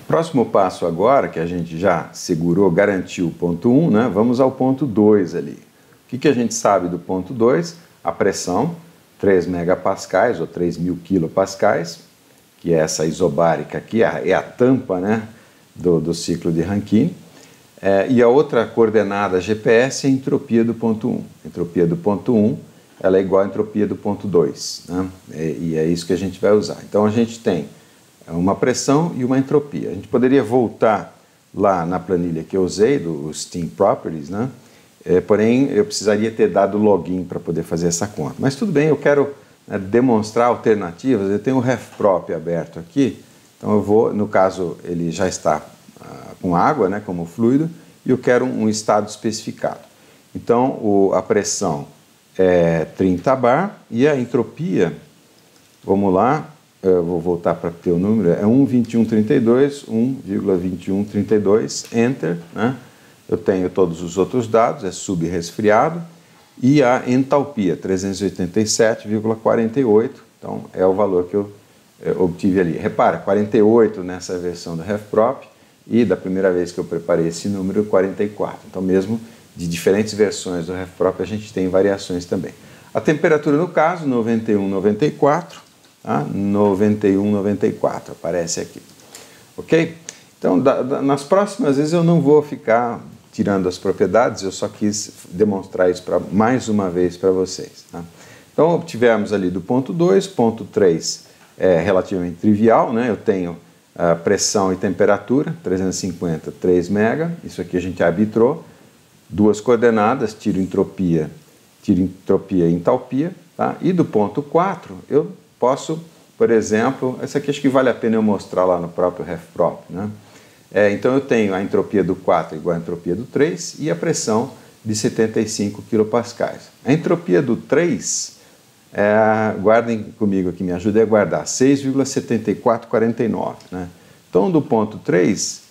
Próximo passo agora, que a gente já segurou, garantiu o ponto 1, né? vamos ao ponto 2 ali. O que, que a gente sabe do ponto 2? A pressão, 3 megapascais ou 3 mil kilopascais, que é essa isobárica aqui, é a tampa né, do, do ciclo de Rankine. É, e a outra coordenada GPS é a entropia do ponto 1. A entropia do ponto 1 ela é igual à entropia do ponto 2. Né? E, e é isso que a gente vai usar. Então a gente tem uma pressão e uma entropia. A gente poderia voltar lá na planilha que eu usei, do Steam Properties, né? É, porém eu precisaria ter dado login para poder fazer essa conta. Mas tudo bem, eu quero né, demonstrar alternativas. Eu tenho o RefProp aberto aqui, então eu vou, no caso ele já está ah, com água, né, como fluido, e eu quero um, um estado especificado. Então o, a pressão é 30 bar e a entropia, vamos lá, eu vou voltar para ter o número, é 1,2132, 1,2132, enter, né? Eu tenho todos os outros dados, é subresfriado, e a entalpia, 387,48, então é o valor que eu é, obtive ali. Repara, 48 nessa versão do RefProp e da primeira vez que eu preparei esse número, 44. Então mesmo de diferentes versões do RefProp, a gente tem variações também. A temperatura, no caso, 91, 94, tá? 91, 94, aparece aqui. Ok? Então, da, da, nas próximas vezes eu não vou ficar tirando as propriedades, eu só quis demonstrar isso pra, mais uma vez para vocês. Tá? Então, obtivemos ali do ponto 2, ponto 3 é relativamente trivial, né? eu tenho a pressão e temperatura, 350, 3 mega, isso aqui a gente arbitrou, duas coordenadas, tiro entropia, tiro entropia e entalpia, tá? E do ponto 4, eu posso, por exemplo, essa aqui acho que vale a pena eu mostrar lá no próprio RefProp, né? É, então eu tenho a entropia do 4 igual à entropia do 3 e a pressão de 75 kPa. A entropia do 3, é, guardem comigo aqui, me ajudem a guardar, 6,7449. Né? Então do ponto 3,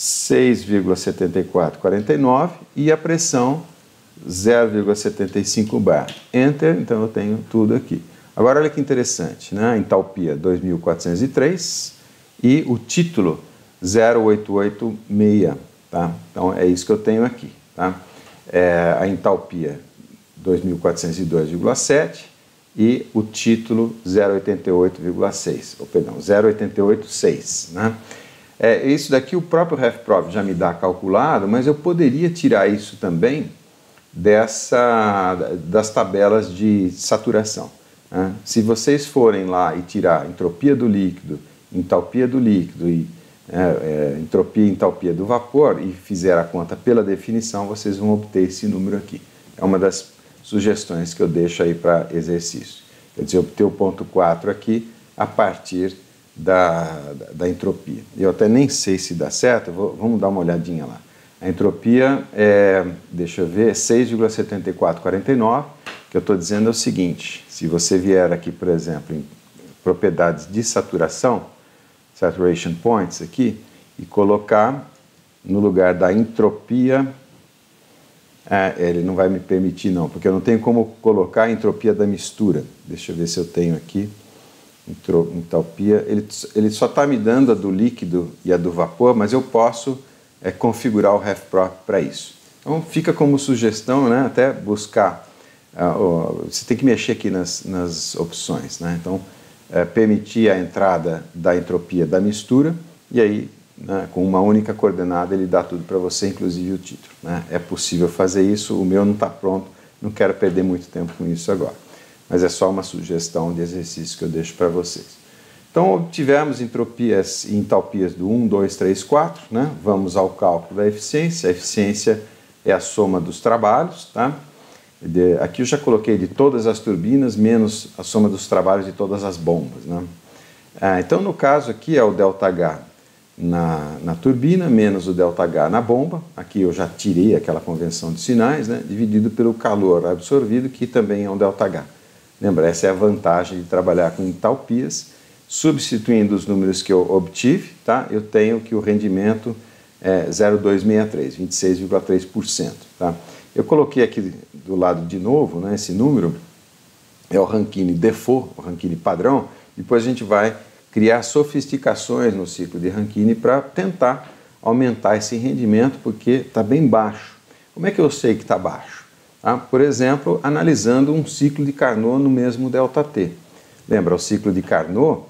6,7449 e a pressão 0,75 bar. Enter, então eu tenho tudo aqui. Agora olha que interessante, né? entalpia 2403 e o título 0886, tá? Então é isso que eu tenho aqui, tá? É, a entalpia 2402,7 e o título 088,6, ou perdão, 088,6, né? É, isso daqui o próprio RefProv já me dá calculado, mas eu poderia tirar isso também dessa, das tabelas de saturação. Né? Se vocês forem lá e tirar entropia do líquido, entalpia do líquido e é, é, entropia e entalpia do vapor e fizer a conta pela definição, vocês vão obter esse número aqui. É uma das sugestões que eu deixo aí para exercício. Quer dizer, obter o ponto 4 aqui a partir da, da, entropia. Eu até nem sei se dá certo, vou, vamos dar uma olhadinha lá. A entropia é, deixa eu ver, 6,7449, que eu estou dizendo é o seguinte, se você vier aqui, por exemplo, em propriedades de saturação, saturation points aqui, e colocar no lugar da entropia, é, ele não vai me permitir não, porque eu não tenho como colocar a entropia da mistura. Deixa eu ver se eu tenho aqui entropia, ele, ele só está me dando a do líquido e a do vapor, mas eu posso é, configurar o RefProp para isso. Então fica como sugestão, né, até buscar, uh, você tem que mexer aqui nas, nas opções, né, então é, permitir a entrada da entropia da mistura e aí né, com uma única coordenada ele dá tudo para você, inclusive o título. Né? É possível fazer isso, o meu não está pronto, não quero perder muito tempo com isso agora mas é só uma sugestão de exercício que eu deixo para vocês. Então, obtivemos entropias e entalpias do 1, 2, 3, 4. Né? Vamos ao cálculo da eficiência. A eficiência é a soma dos trabalhos. Tá? De, aqui eu já coloquei de todas as turbinas menos a soma dos trabalhos de todas as bombas. Né? Ah, então, no caso aqui é o ΔH na, na, turbina menos o ΔH na bomba. Aqui eu já tirei aquela convenção de sinais, né? dividido pelo calor absorvido, que também é um ΔH. Lembra, essa é a vantagem de trabalhar com entalpias. Substituindo os números que eu obtive, tá? eu tenho que o rendimento é 0,263, 26,3%. Tá? Eu coloquei aqui do lado de novo né, esse número, é o Rankine Default, o Rankine padrão, depois a gente vai criar sofisticações no ciclo de Rankine para tentar aumentar esse rendimento, porque está bem baixo. Como é que eu sei que está baixo? Tá? Por exemplo, analisando um ciclo de Carnot no mesmo ΔT. Lembra, o ciclo de Carnot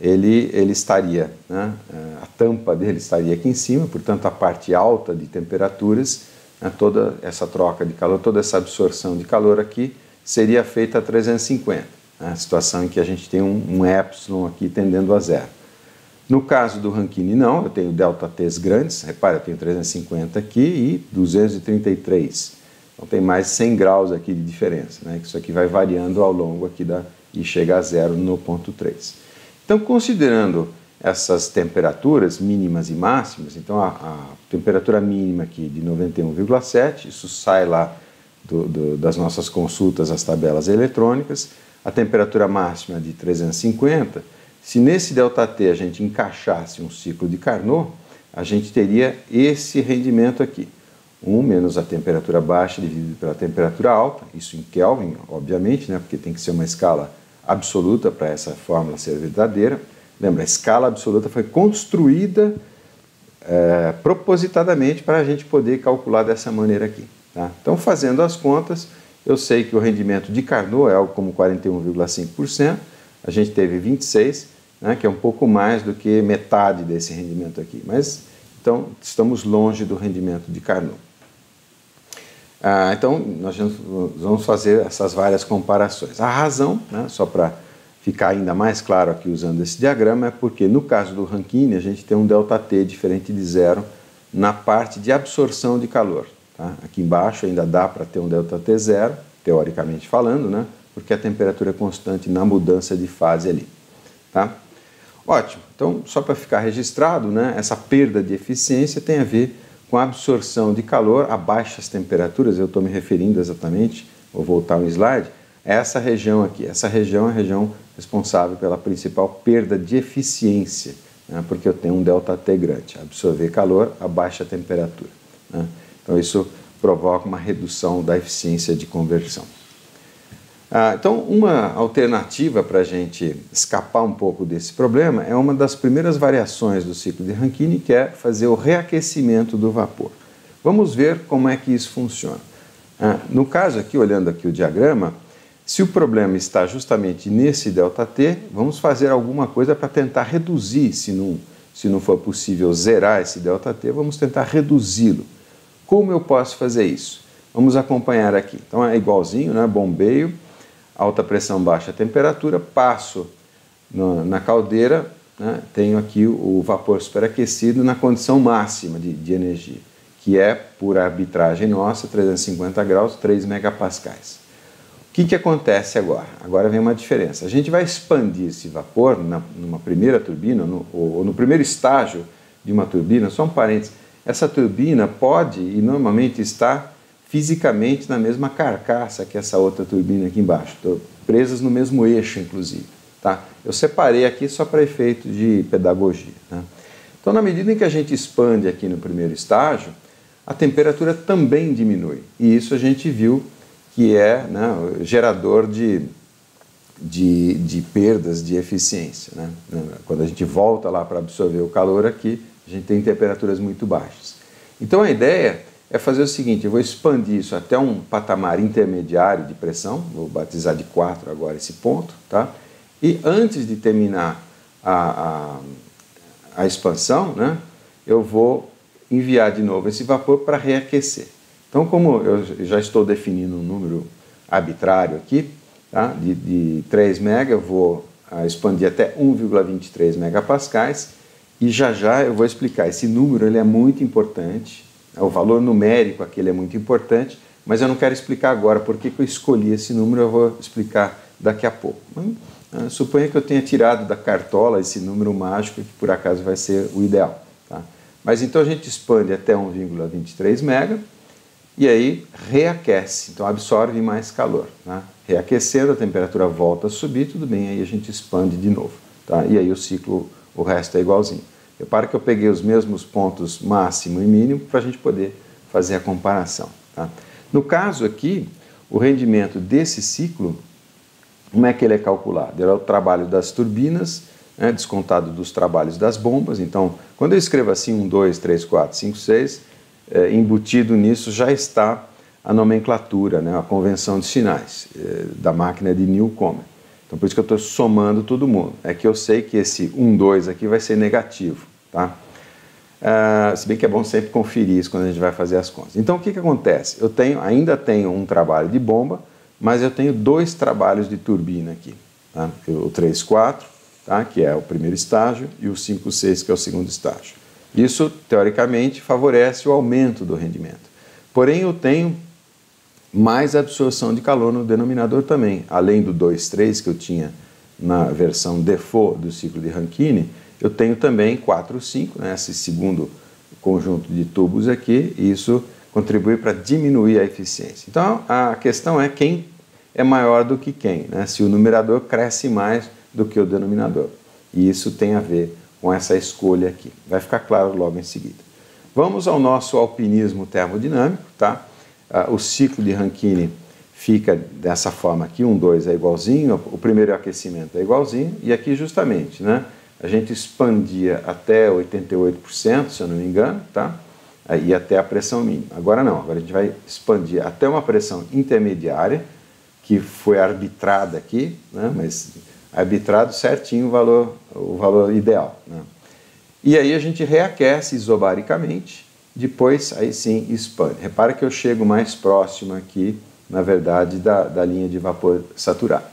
ele, ele estaria, né, eh, a tampa dele estaria aqui em cima, portanto a parte alta de temperaturas, né, toda essa troca de calor, toda essa absorção de calor aqui seria feita a 350, né, a situação em que a gente tem um, um epsilon aqui tendendo a zero. No caso do Rankine não, eu tenho delta T's grandes, repare, eu tenho 350 aqui e 233, então tem mais de 100 graus aqui de diferença, né, isso aqui vai variando ao longo aqui da, e chega a zero no ponto 3. Então, considerando essas temperaturas mínimas e máximas, então a, a temperatura mínima aqui de 91,7, isso sai lá do, do, das nossas consultas às tabelas eletrônicas, a temperatura máxima de 350, se nesse ΔT a gente encaixasse um ciclo de Carnot, a gente teria esse rendimento aqui. 1 menos a temperatura baixa dividido pela temperatura alta, isso em Kelvin, obviamente, né, porque tem que ser uma escala absoluta para essa fórmula ser verdadeira. Lembra, a escala absoluta foi construída é, propositadamente para a gente poder calcular dessa maneira aqui. Tá? Então, fazendo as contas, eu sei que o rendimento de Carnot é algo como 41,5%, a gente teve 26%, né, que é um pouco mais do que metade desse rendimento aqui. Mas, então, estamos longe do rendimento de Carnot. Ah, então, nós vamos fazer essas várias comparações. A razão, né, só para ficar ainda mais claro aqui usando esse diagrama, é porque no caso do Rankine a gente tem um ΔT diferente de zero na parte de absorção de calor. Tá? Aqui embaixo ainda dá para ter um ΔT zero, teoricamente falando, né, porque a temperatura é constante na mudança de fase ali. Tá? Ótimo, então só para ficar registrado, né, essa perda de eficiência tem a ver com a absorção de calor a baixas temperaturas, eu estou me referindo exatamente, vou voltar um slide, é essa região aqui. Essa região é a região responsável pela principal perda de eficiência, né, porque eu tenho um ΔT grande, absorver calor a baixa temperatura. Né. Então isso provoca uma redução da eficiência de conversão. Ah, então, uma alternativa para a gente escapar um pouco desse problema é uma das primeiras variações do ciclo de Rankine, que é fazer o reaquecimento do vapor. Vamos ver como é que isso funciona. Ah, no caso aqui, olhando aqui o diagrama, se o problema está justamente nesse ΔT, vamos fazer alguma coisa para tentar reduzir, se não, se não for possível zerar esse ΔT, vamos tentar reduzi-lo. Como eu posso fazer isso? Vamos acompanhar aqui. Então é igualzinho, né? bombeio, alta pressão, baixa temperatura, passo no, na caldeira, né, tenho aqui o, vapor superaquecido na condição máxima de, de, energia, que é, por arbitragem nossa, 350 graus, 3 megapascais. O que, que acontece agora? Agora vem uma diferença. A gente vai expandir esse vapor na, numa primeira turbina, no, ou, ou no primeiro estágio de uma turbina, só um parênteses, essa turbina pode e normalmente está fisicamente na mesma carcaça que essa outra turbina aqui embaixo, Estou presas no mesmo eixo, inclusive. Tá? Eu separei aqui só para efeito de pedagogia. Né? Então, na medida em que a gente expande aqui no primeiro estágio, a temperatura também diminui. E isso a gente viu que é né, gerador de, de, de, perdas de eficiência. Né? Quando a gente volta lá para absorver o calor aqui, a gente tem temperaturas muito baixas. Então, a ideia é fazer o seguinte: eu vou expandir isso até um patamar intermediário de pressão, vou batizar de 4 agora esse ponto, tá? E antes de terminar a, a, a expansão, né, eu vou enviar de novo esse vapor para reaquecer. Então, como eu já estou definindo um número arbitrário aqui, tá, de, de 3 MB, eu vou ah, expandir até 1,23 megapascais e já já eu vou explicar. Esse número ele é muito importante o valor numérico aquele é muito importante, mas eu não quero explicar agora por que eu escolhi esse número, eu vou explicar daqui a pouco. Uh, suponha que eu tenha tirado da cartola esse número mágico, que por acaso vai ser o ideal. Tá? Mas então a gente expande até 1,23 mega e aí reaquece, então absorve mais calor. Tá? Reaquecendo, a temperatura volta a subir, tudo bem, aí a gente expande de novo. tá? e aí o ciclo, o resto é igualzinho. Repara que eu peguei os mesmos pontos máximo e mínimo para a gente poder fazer a comparação. Tá? No caso aqui, o rendimento desse ciclo, como é que ele é calculado? Ele é o trabalho das turbinas, né, descontado dos trabalhos das bombas. Então, quando eu escrevo assim 1, 2, 3, 4, 5, 6, é, embutido nisso já está a nomenclatura, né, a convenção de sinais é, da máquina de Newcomen. Então, por isso que eu estou somando todo mundo. É que eu sei que esse 1, 2 aqui vai ser negativo. Tá? Uh, se bem que é bom sempre conferir isso quando a gente vai fazer as contas. Então, o que, que acontece? Eu tenho, ainda tenho um trabalho de bomba, mas eu tenho dois trabalhos de turbina aqui. Tá? O 3, 4, tá? que é o primeiro estágio, e o 5, 6, que é o segundo estágio. Isso, teoricamente, favorece o aumento do rendimento. Porém, eu tenho mais absorção de calor no denominador também. Além do 2, 3 que eu tinha na versão default do ciclo de Rankine, eu tenho também 4, 5, né, segundo conjunto de tubos aqui, e isso contribui para diminuir a eficiência. Então, a questão é quem é maior do que quem, né? se o numerador cresce mais do que o denominador. E isso tem a ver com essa escolha aqui. Vai ficar claro logo em seguida. Vamos ao nosso alpinismo termodinâmico, tá? Ah, o ciclo de Rankine fica dessa forma aqui, um 2 é igualzinho, o primeiro aquecimento é igualzinho, e aqui justamente, né? A gente expandia até 88%, se eu não me engano, tá? Aí até a pressão mínima. Agora não, agora a gente vai expandir até uma pressão intermediária, que foi arbitrada aqui, né? mas arbitrado certinho o valor, o valor ideal. Né? E aí a gente reaquece isobaricamente, depois aí sim expande. Repara que eu chego mais próximo aqui, na verdade, da, da linha de vapor saturado.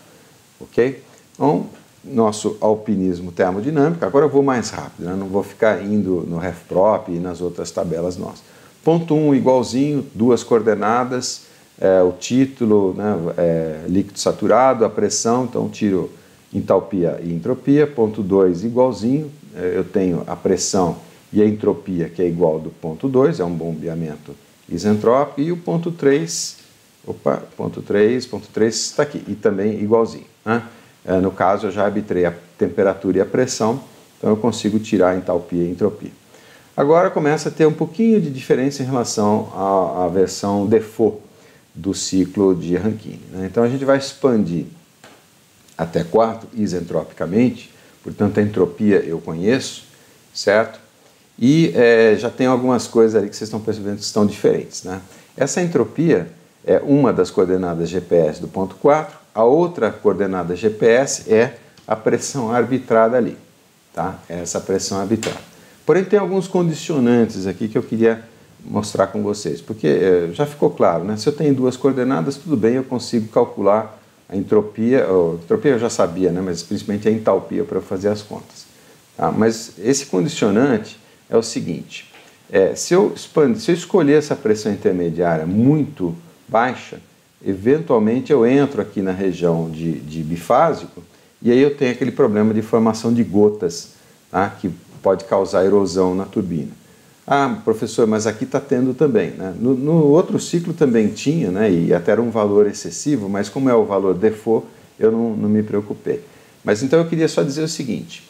Ok? Então, nosso alpinismo termodinâmico, agora eu vou mais rápido, né? não vou ficar indo no RefProp e nas outras tabelas nossas. Ponto 1 um, igualzinho, duas coordenadas, é, o título, né, é, líquido saturado, a pressão, então tiro entalpia e entropia. Ponto 2 igualzinho, é, eu tenho a pressão e a entropia que é igual do ponto 2, é um bombeamento isentrópico, e o ponto 3, opa, ponto 3, ponto 3 está aqui, e também igualzinho. Né? É, no caso, eu já arbitrei a temperatura e a pressão, então eu consigo tirar a entalpia e a entropia. Agora começa a ter um pouquinho de diferença em relação à, à versão default do ciclo de Rankine. Né? Então a gente vai expandir até 4 isentropicamente, portanto a entropia eu conheço, certo? E é, já tem algumas coisas ali que vocês estão percebendo que estão diferentes. Né? Essa entropia é uma das coordenadas GPS do ponto 4, a outra coordenada GPS é a pressão arbitrada ali, tá? É essa pressão arbitrada. Porém, tem alguns condicionantes aqui que eu queria mostrar com vocês, porque é, já ficou claro, né? Se eu tenho duas coordenadas, tudo bem, eu consigo calcular a entropia, a entropia eu já sabia, né? Mas principalmente a entalpia para fazer as contas. Tá? Mas esse condicionante é o seguinte: é, se, eu expande, se eu escolher essa pressão intermediária muito baixa, eventualmente eu entro aqui na região de, de bifásico e aí eu tenho aquele problema de formação de gotas, tá? que pode causar erosão na turbina. Ah, professor, mas aqui está tendo também. Né? No, no, outro ciclo também tinha, né? e até era um valor excessivo, mas como é o valor default, eu não, não me preocupei. Mas então eu queria só dizer o seguinte: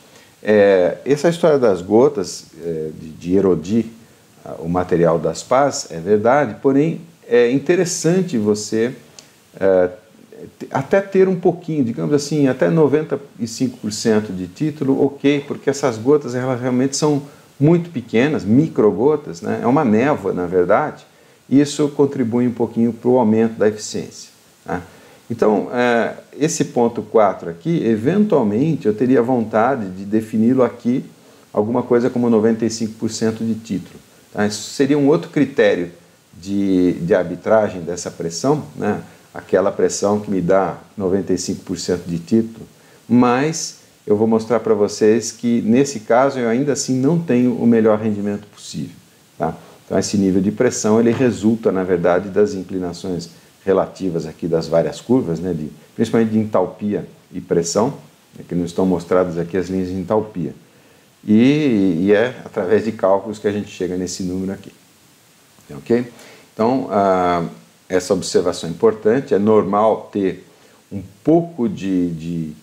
é, essa história das gotas, é, de, de erodir ah, o material das pás, é verdade, porém é interessante você é, até ter um pouquinho, digamos assim, até 95% de título, ok, porque essas gotas elas realmente são muito pequenas, microgotas, né? é uma névoa, na verdade, isso contribui um pouquinho para o aumento da eficiência. Né? Então, é, esse ponto 4 aqui, eventualmente eu teria vontade de defini-lo aqui alguma coisa como 95% de título. Tá? Isso seria um outro critério de, de arbitragem dessa pressão, né? aquela pressão que me dá 95% de título, mas eu vou mostrar para vocês que nesse caso eu ainda assim não tenho o melhor rendimento possível. Tá? Então esse nível de pressão ele resulta na verdade das inclinações relativas aqui das várias curvas, né, de, principalmente de entalpia e pressão, né, que não estão mostradas aqui as linhas de entalpia. E, e, é através de cálculos que a gente chega nesse número aqui. Ok? Então, ah, essa observação é importante. É normal ter um pouco de, de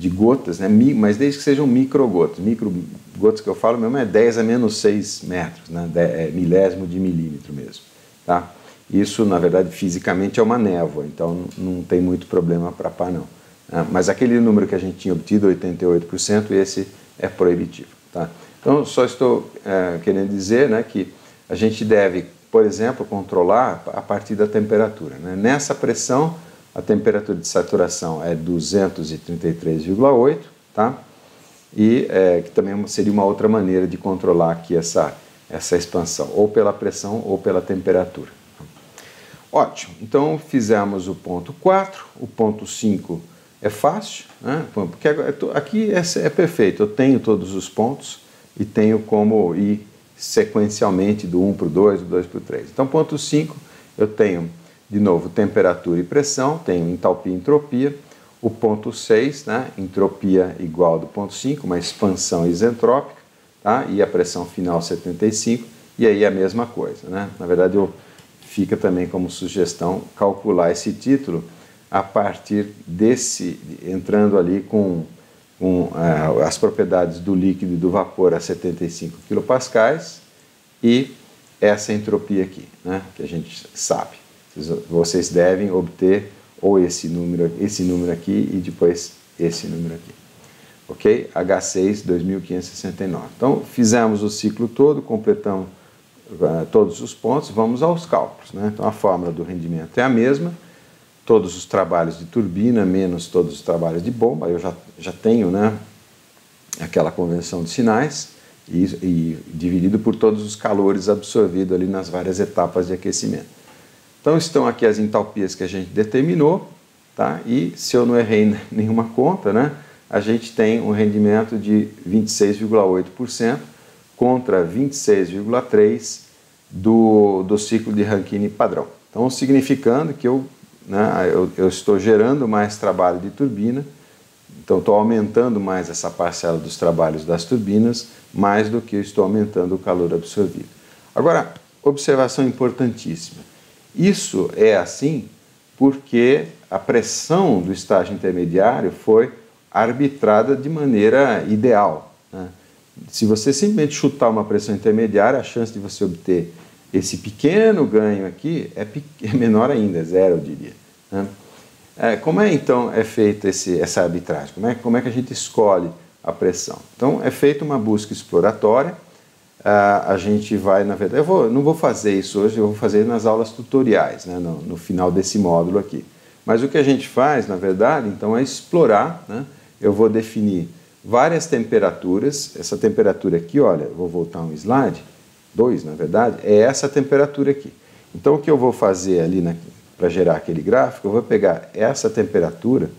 de gotas, né? mas desde que sejam microgotas. Microgotas que eu falo mesmo é 10 a menos 6 metros, né? é milésimo de milímetro mesmo. Tá? Isso, na verdade, fisicamente é uma névoa, então não tem muito problema para pá, não. Ah, mas aquele número que a gente tinha obtido, 88%, esse é proibitivo. Tá? Então, só estou é, querendo dizer né, que a gente deve, por exemplo, controlar a partir da temperatura. Né? Nessa pressão, a temperatura de saturação é 233,8, tá? E é, que também seria uma outra maneira de controlar aqui essa, essa expansão, ou pela pressão ou pela temperatura. Ótimo, então fizemos o ponto 4, o ponto 5 é fácil, né? porque aqui é, é perfeito, eu tenho todos os pontos e tenho como ir sequencialmente do 1 para o 2, do 2 para o 3. Então, ponto 5, eu tenho de novo, temperatura e pressão, tenho entalpia e entropia. O ponto 6, né, entropia igual do ponto 5, uma expansão isentrópica, tá? e a pressão final 75, e aí a mesma coisa. Né? Na verdade, eu, fica também como sugestão calcular esse título a partir desse, entrando ali com, com uh, as propriedades do líquido e do vapor a 75 kPa e essa entropia aqui, né, que a gente sabe. Vocês devem obter ou esse número, esse número aqui e depois esse número aqui. Ok? H6 2569. Então, fizemos o ciclo todo, completamos todos os pontos, vamos aos cálculos. Né? Então, a fórmula do rendimento é a mesma, todos os trabalhos de turbina menos todos os trabalhos de bomba, eu já, já tenho né, aquela convenção de sinais, e, e dividido por todos os calores absorvidos ali nas várias etapas de aquecimento. Então estão aqui as entalpias que a gente determinou, tá? E se eu não errei nenhuma conta, né? A gente tem um rendimento de 26,8% contra 26,3% do, do ciclo de Rankine padrão. Então, significando que eu, né, eu, eu estou gerando mais trabalho de turbina, então estou aumentando mais essa parcela dos trabalhos das turbinas, mais do que estou aumentando o calor absorvido. Agora, observação importantíssima. Isso é assim porque a pressão do estágio intermediário foi arbitrada de maneira ideal. Né? Se você simplesmente chutar uma pressão intermediária, a chance de você obter esse pequeno ganho aqui é, é menor ainda, é zero, eu diria. Né? É, como é então é feita essa arbitragem? Como é, como é que a gente escolhe a pressão? Então é feita uma busca exploratória a gente vai, na verdade, eu vou, não vou fazer isso hoje, eu vou fazer nas aulas tutoriais, né, no, no, final desse módulo aqui. Mas o que a gente faz, na verdade, então, é explorar, né, eu vou definir várias temperaturas, essa temperatura aqui, olha, vou voltar um slide, dois, na verdade, é essa temperatura aqui. Então, o que eu vou fazer ali para gerar aquele gráfico, eu vou pegar essa temperatura,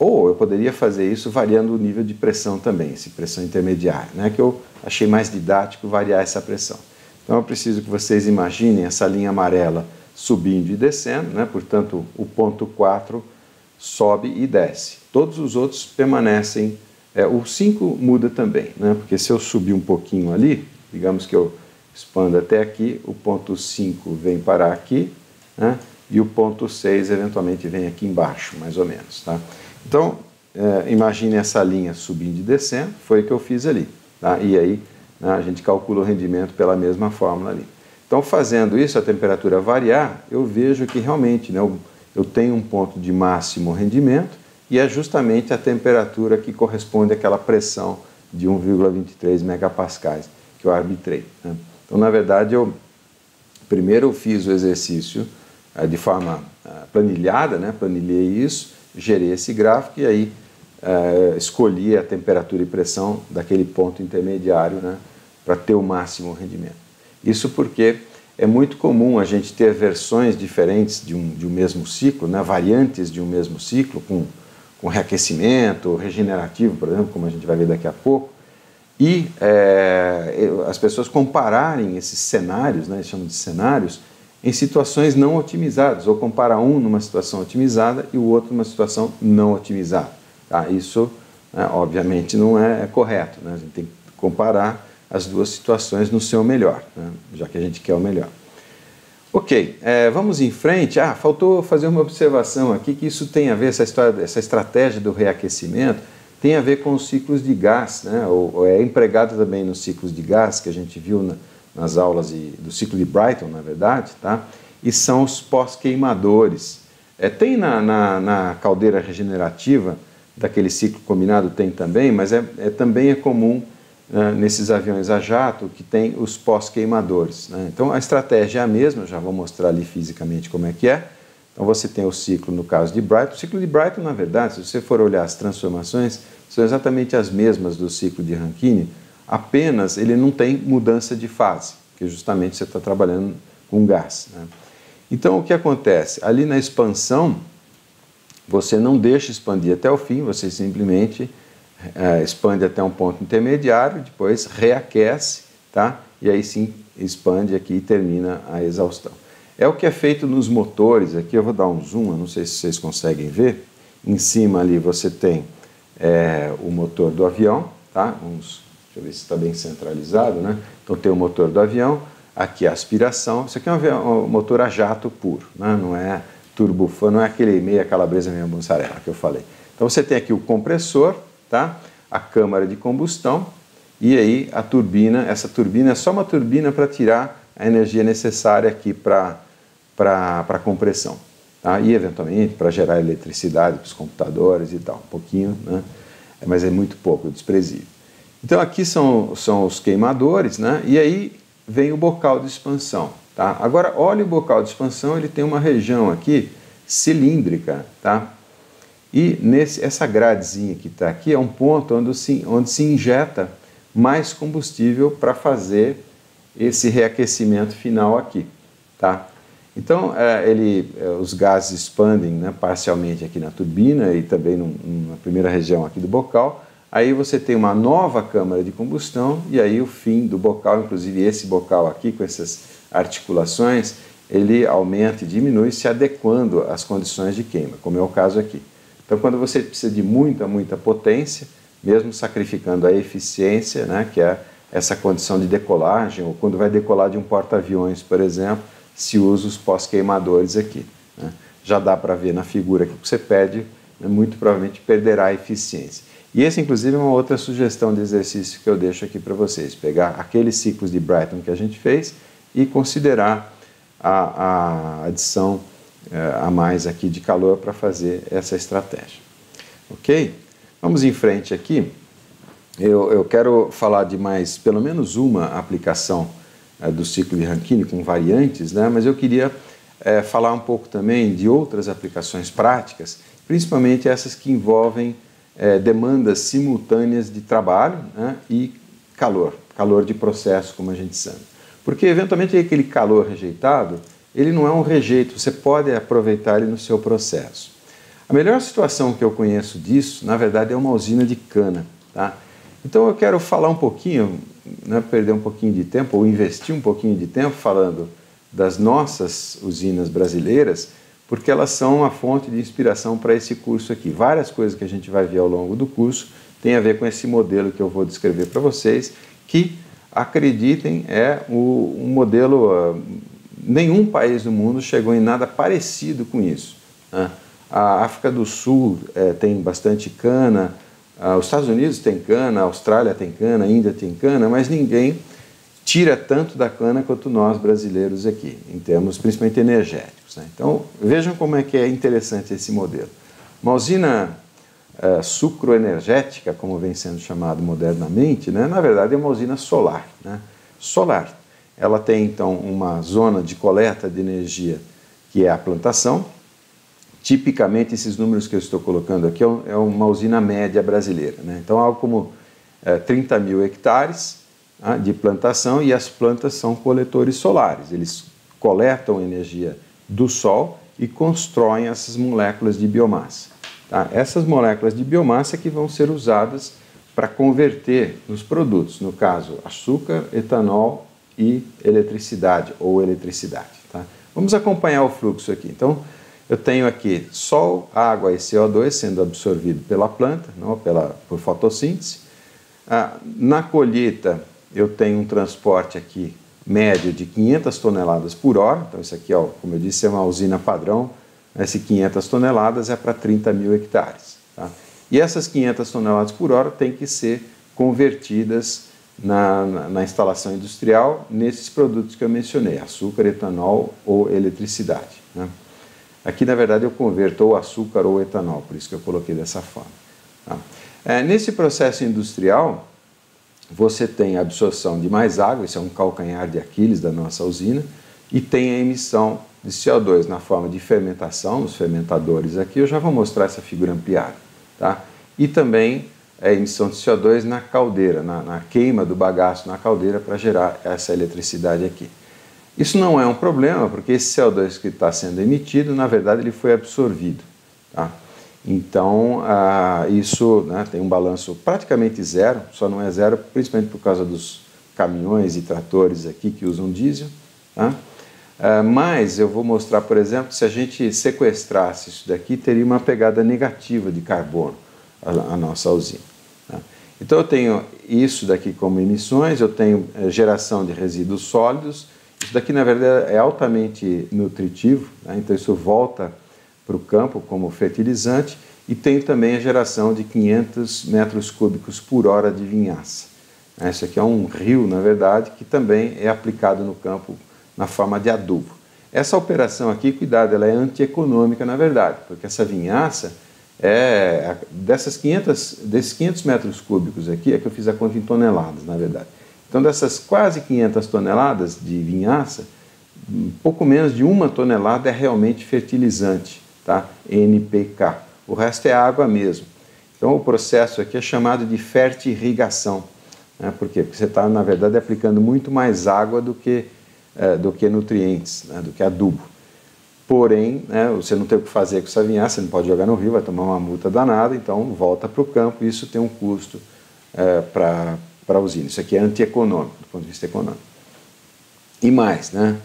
ou eu poderia fazer isso variando o nível de pressão também, essa pressão intermediária, né? que eu achei mais didático variar essa pressão. Então eu preciso que vocês imaginem essa linha amarela subindo e descendo, né? portanto o ponto 4 sobe e desce. Todos os outros permanecem, é, o 5 muda também, né? porque se eu subir um pouquinho ali, digamos que eu expando até aqui, o ponto 5 vem parar aqui, né? e o ponto 6 eventualmente vem aqui embaixo, mais ou menos. Tá? Então, é, imagine essa linha subindo e descendo, foi o que eu fiz ali. Tá? E aí né, a gente calcula o rendimento pela mesma fórmula ali. Então, fazendo isso, a temperatura variar, eu vejo que realmente né, eu, eu tenho um ponto de máximo rendimento e é justamente a temperatura que corresponde àquela pressão de 1,23 megapascais que eu arbitrei. Né? Então, na verdade, eu primeiro fiz o exercício é, de forma é, planilhada, né? planilhei isso, gerei esse gráfico e aí é, escolhi a temperatura e pressão daquele ponto intermediário né, para ter o máximo rendimento. Isso porque é muito comum a gente ter versões diferentes de um, de um mesmo ciclo, né, variantes de um mesmo ciclo, com, com reaquecimento, regenerativo, por exemplo, como a gente vai ver daqui a pouco, e é, as pessoas compararem esses cenários, né, chamam de cenários, em situações não otimizadas, ou comparar um numa situação otimizada e o outro numa situação não otimizada. Tá? Isso, né, obviamente, não é, é correto. Né? A gente tem que comparar as duas situações no seu melhor, né? já que a gente quer o melhor. Ok, é, vamos em frente. Ah, faltou fazer uma observação aqui que isso tem a ver, essa, história, essa estratégia do reaquecimento tem a ver com os ciclos de gás, né? ou, ou é empregado também nos ciclos de gás que a gente viu na, nas aulas de, do ciclo de Brighton, na verdade, tá? e são os pós-queimadores. É, tem na, na, na, caldeira regenerativa, daquele ciclo combinado, tem também, mas é, é também é comum né, nesses aviões a jato que tem os pós-queimadores. Né? Então a estratégia é a mesma, já vou mostrar ali fisicamente como é que é. Então você tem o ciclo no caso de Brighton. O ciclo de Brighton, na verdade, se você for olhar as transformações, são exatamente as mesmas do ciclo de Rankine, apenas ele não tem mudança de fase, porque justamente você está trabalhando com gás. Né? Então o que acontece? Ali na expansão, você não deixa expandir até o fim, você simplesmente expande até um ponto intermediário, depois reaquece, tá? E aí sim expande aqui e termina a exaustão. É o que é feito nos motores, aqui eu vou dar um zoom, não sei se vocês conseguem ver. Em cima ali você tem é, o motor do avião, tá? Deixa eu ver se está bem centralizado, né? Então tem o motor do avião, aqui a aspiração. Isso aqui é um, avião, um motor a jato puro, né? não é turbofan, não é aquele meia calabresa meia mussarela que eu falei. Então você tem aqui o compressor, tá? a câmara de combustão e aí a turbina. Essa turbina é só uma turbina para tirar a energia necessária aqui para a compressão. Tá? E eventualmente para gerar eletricidade para os computadores e tal, um pouquinho, né? mas é muito pouco, desprezível. Então aqui são, são os queimadores, né? e aí vem o bocal de expansão. Tá? Agora, olha o bocal de expansão, ele tem uma região aqui cilíndrica, tá? E nesse, essa gradezinha que está aqui é um ponto onde se, onde se injeta mais combustível para fazer esse reaquecimento final aqui. Tá? Então, é, ele, é, os gases expandem né, parcialmente aqui na turbina e também na primeira região aqui do bocal. Aí você tem uma nova câmara de combustão e aí o fim do bocal, inclusive esse bocal aqui com essas articulações, ele aumenta e diminui se adequando às condições de queima, como é o caso aqui. Então, quando você precisa de muita, muita potência, mesmo sacrificando a eficiência, né, que é essa condição de decolagem, ou quando vai decolar de um porta-aviões, por exemplo, se usa os pós-queimadores aqui. Né. Já dá para ver na figura que você perde, né, muito provavelmente perderá a eficiência. E esse, inclusive, é uma outra sugestão de exercício que eu deixo aqui para vocês: pegar aqueles ciclos de Brighton que a gente fez e considerar a, a adição a mais aqui de calor para fazer essa estratégia. Ok? Vamos em frente aqui. Eu, eu quero falar de mais, pelo menos uma aplicação é, do ciclo de Rankine com variantes, né? mas eu queria é, falar um pouco também de outras aplicações práticas, principalmente essas que envolvem é, demandas simultâneas de trabalho né? e calor, calor de processo, como a gente chama. Porque, eventualmente, aquele calor rejeitado ele não é um rejeito, você pode aproveitar ele no seu processo. A melhor situação que eu conheço disso, na verdade, é uma usina de cana. Tá? Então eu quero falar um pouquinho, né, perder um pouquinho de tempo, ou investir um pouquinho de tempo falando das nossas usinas brasileiras, porque elas são uma fonte de inspiração para esse curso aqui. Várias coisas que a gente vai ver ao longo do curso têm a ver com esse modelo que eu vou descrever para vocês, que acreditem é o, um modelo ah, nenhum país do mundo chegou em nada parecido com isso. Né? A África do Sul é, tem bastante cana, os Estados Unidos tem cana, a Austrália tem cana, a Índia tem cana, mas ninguém tira tanto da cana quanto nós brasileiros aqui, em termos principalmente energéticos. Né? Então vejam como é que é interessante esse modelo. Uma usina uh, sucroenergética, como vem sendo chamado modernamente, né? na verdade é uma usina solar. Né? Solar ela tem então uma zona de coleta de energia que é a plantação. Tipicamente, esses números que eu estou colocando aqui é, é uma usina média brasileira. Né? Então, algo como é, 30 mil hectares ah, de plantação e as plantas são coletores solares. Eles coletam energia do sol e constroem essas moléculas de biomassa. Tá? Essas moléculas de biomassa que vão ser usadas para converter nos produtos, no caso, açúcar, etanol e eletricidade ou eletricidade. Tá? Vamos acompanhar o fluxo aqui. Então, eu tenho aqui Sol, água e CO2 sendo absorvido pela planta, não pela, por fotossíntese. Ah, na colheita, eu tenho um transporte aqui médio de 500 toneladas por hora. Então, isso aqui, ó, como eu disse, é uma usina padrão. Esse 500 toneladas é para 30 mil hectares. Tá? E essas 500 toneladas por hora têm que ser convertidas na, na, na, instalação industrial nesses produtos que eu mencionei, açúcar, etanol ou eletricidade. Né? Aqui, na verdade, eu converto ou açúcar ou etanol, por isso que eu coloquei dessa forma. Tá? É, nesse processo industrial, você tem a absorção de mais água, isso é um calcanhar de Aquiles da nossa usina, e tem a emissão de CO2 na forma de fermentação, nos fermentadores aqui, eu já vou mostrar essa figura ampliada. Tá? E também a emissão de CO2 na caldeira, na, na queima do bagaço na caldeira para gerar essa eletricidade aqui. Isso não é um problema, porque esse CO2 que está sendo emitido, na verdade, ele foi absorvido. Tá? Então, ah, isso né, tem um balanço praticamente zero, só não é zero principalmente por causa dos caminhões e tratores aqui que usam diesel. Tá? Ah, mas eu vou mostrar, por exemplo, se a gente sequestrasse isso daqui, teria uma pegada negativa de carbono a, a nossa usina. Então eu tenho isso daqui como emissões, eu tenho eh, geração de resíduos sólidos, isso daqui na verdade é altamente nutritivo, né? então isso volta para o campo como fertilizante e tem também a geração de 500 metros cúbicos por hora de vinhaça. Isso aqui é um rio, na verdade, que também é aplicado no campo na forma de adubo. Essa operação aqui, cuidado, ela é antieconômica na verdade, porque essa vinhaça é dessas 500, desses 500 metros cúbicos aqui é que eu fiz a conta em toneladas, na verdade. Então dessas quase 500 toneladas de vinhaça, pouco menos de uma tonelada é realmente fertilizante, tá? NPK. O resto é água mesmo. Então o processo aqui é chamado de fertirrigação. Né? Por quê? Porque você está, na verdade, aplicando muito mais água do que é, do que nutrientes, né, do que adubo. Porém, né, você não tem o que fazer com essa vinhaça, você não pode jogar no rio, vai tomar uma multa danada, então volta para o campo isso tem um custo é, para a usina. Isso aqui é antieconômico, do ponto de vista econômico. E mais, né?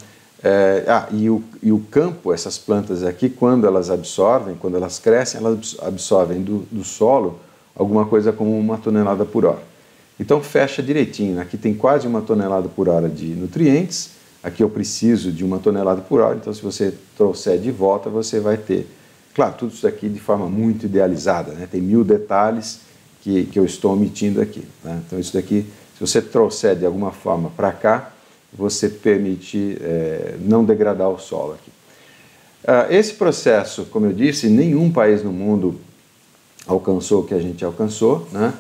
É, ah, e o, e o campo, essas plantas aqui, quando elas absorvem, quando elas crescem, elas absorvem do, do solo alguma coisa como uma tonelada por hora. Então fecha direitinho. Aqui tem quase uma tonelada por hora de nutrientes aqui eu preciso de uma tonelada por hora, então se você trouxer de volta, você vai ter. Claro, tudo isso aqui de forma muito idealizada, né? tem mil detalhes que, que eu estou omitindo aqui. Né? Então isso daqui, se você trouxer de alguma forma para cá, você permite é, não degradar o solo aqui. Uh, esse processo, como eu disse, nenhum país no mundo alcançou o que a gente alcançou. Né?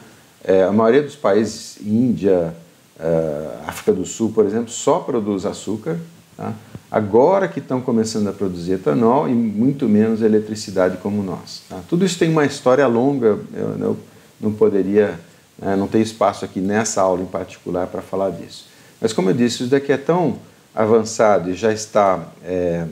É, a maioria dos países, Índia, Uh, África do Sul, por exemplo, só produz açúcar. Tá? Agora que estão começando a produzir etanol e muito menos eletricidade como nós. Tá? Tudo isso tem uma história longa, eu, eu não poderia, né, não tem espaço aqui nessa aula em particular para falar disso. Mas como eu disse, isso daqui é tão avançado e já está é,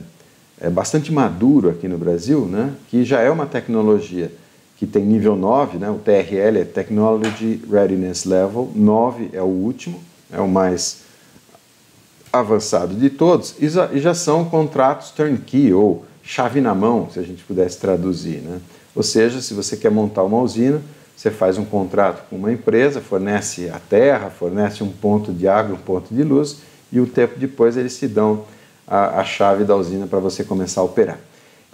é bastante maduro aqui no Brasil, né, que já é uma tecnologia que tem nível 9, né? o TRL é Technology Readiness Level, 9 é o último, é o mais avançado de todos, e já, são contratos turnkey ou chave na mão, se a gente pudesse traduzir. Né? Ou seja, se você quer montar uma usina, você faz um contrato com uma empresa, fornece a terra, fornece um ponto de água, um ponto de luz, e um tempo depois eles te dão a, a chave da usina para você começar a operar.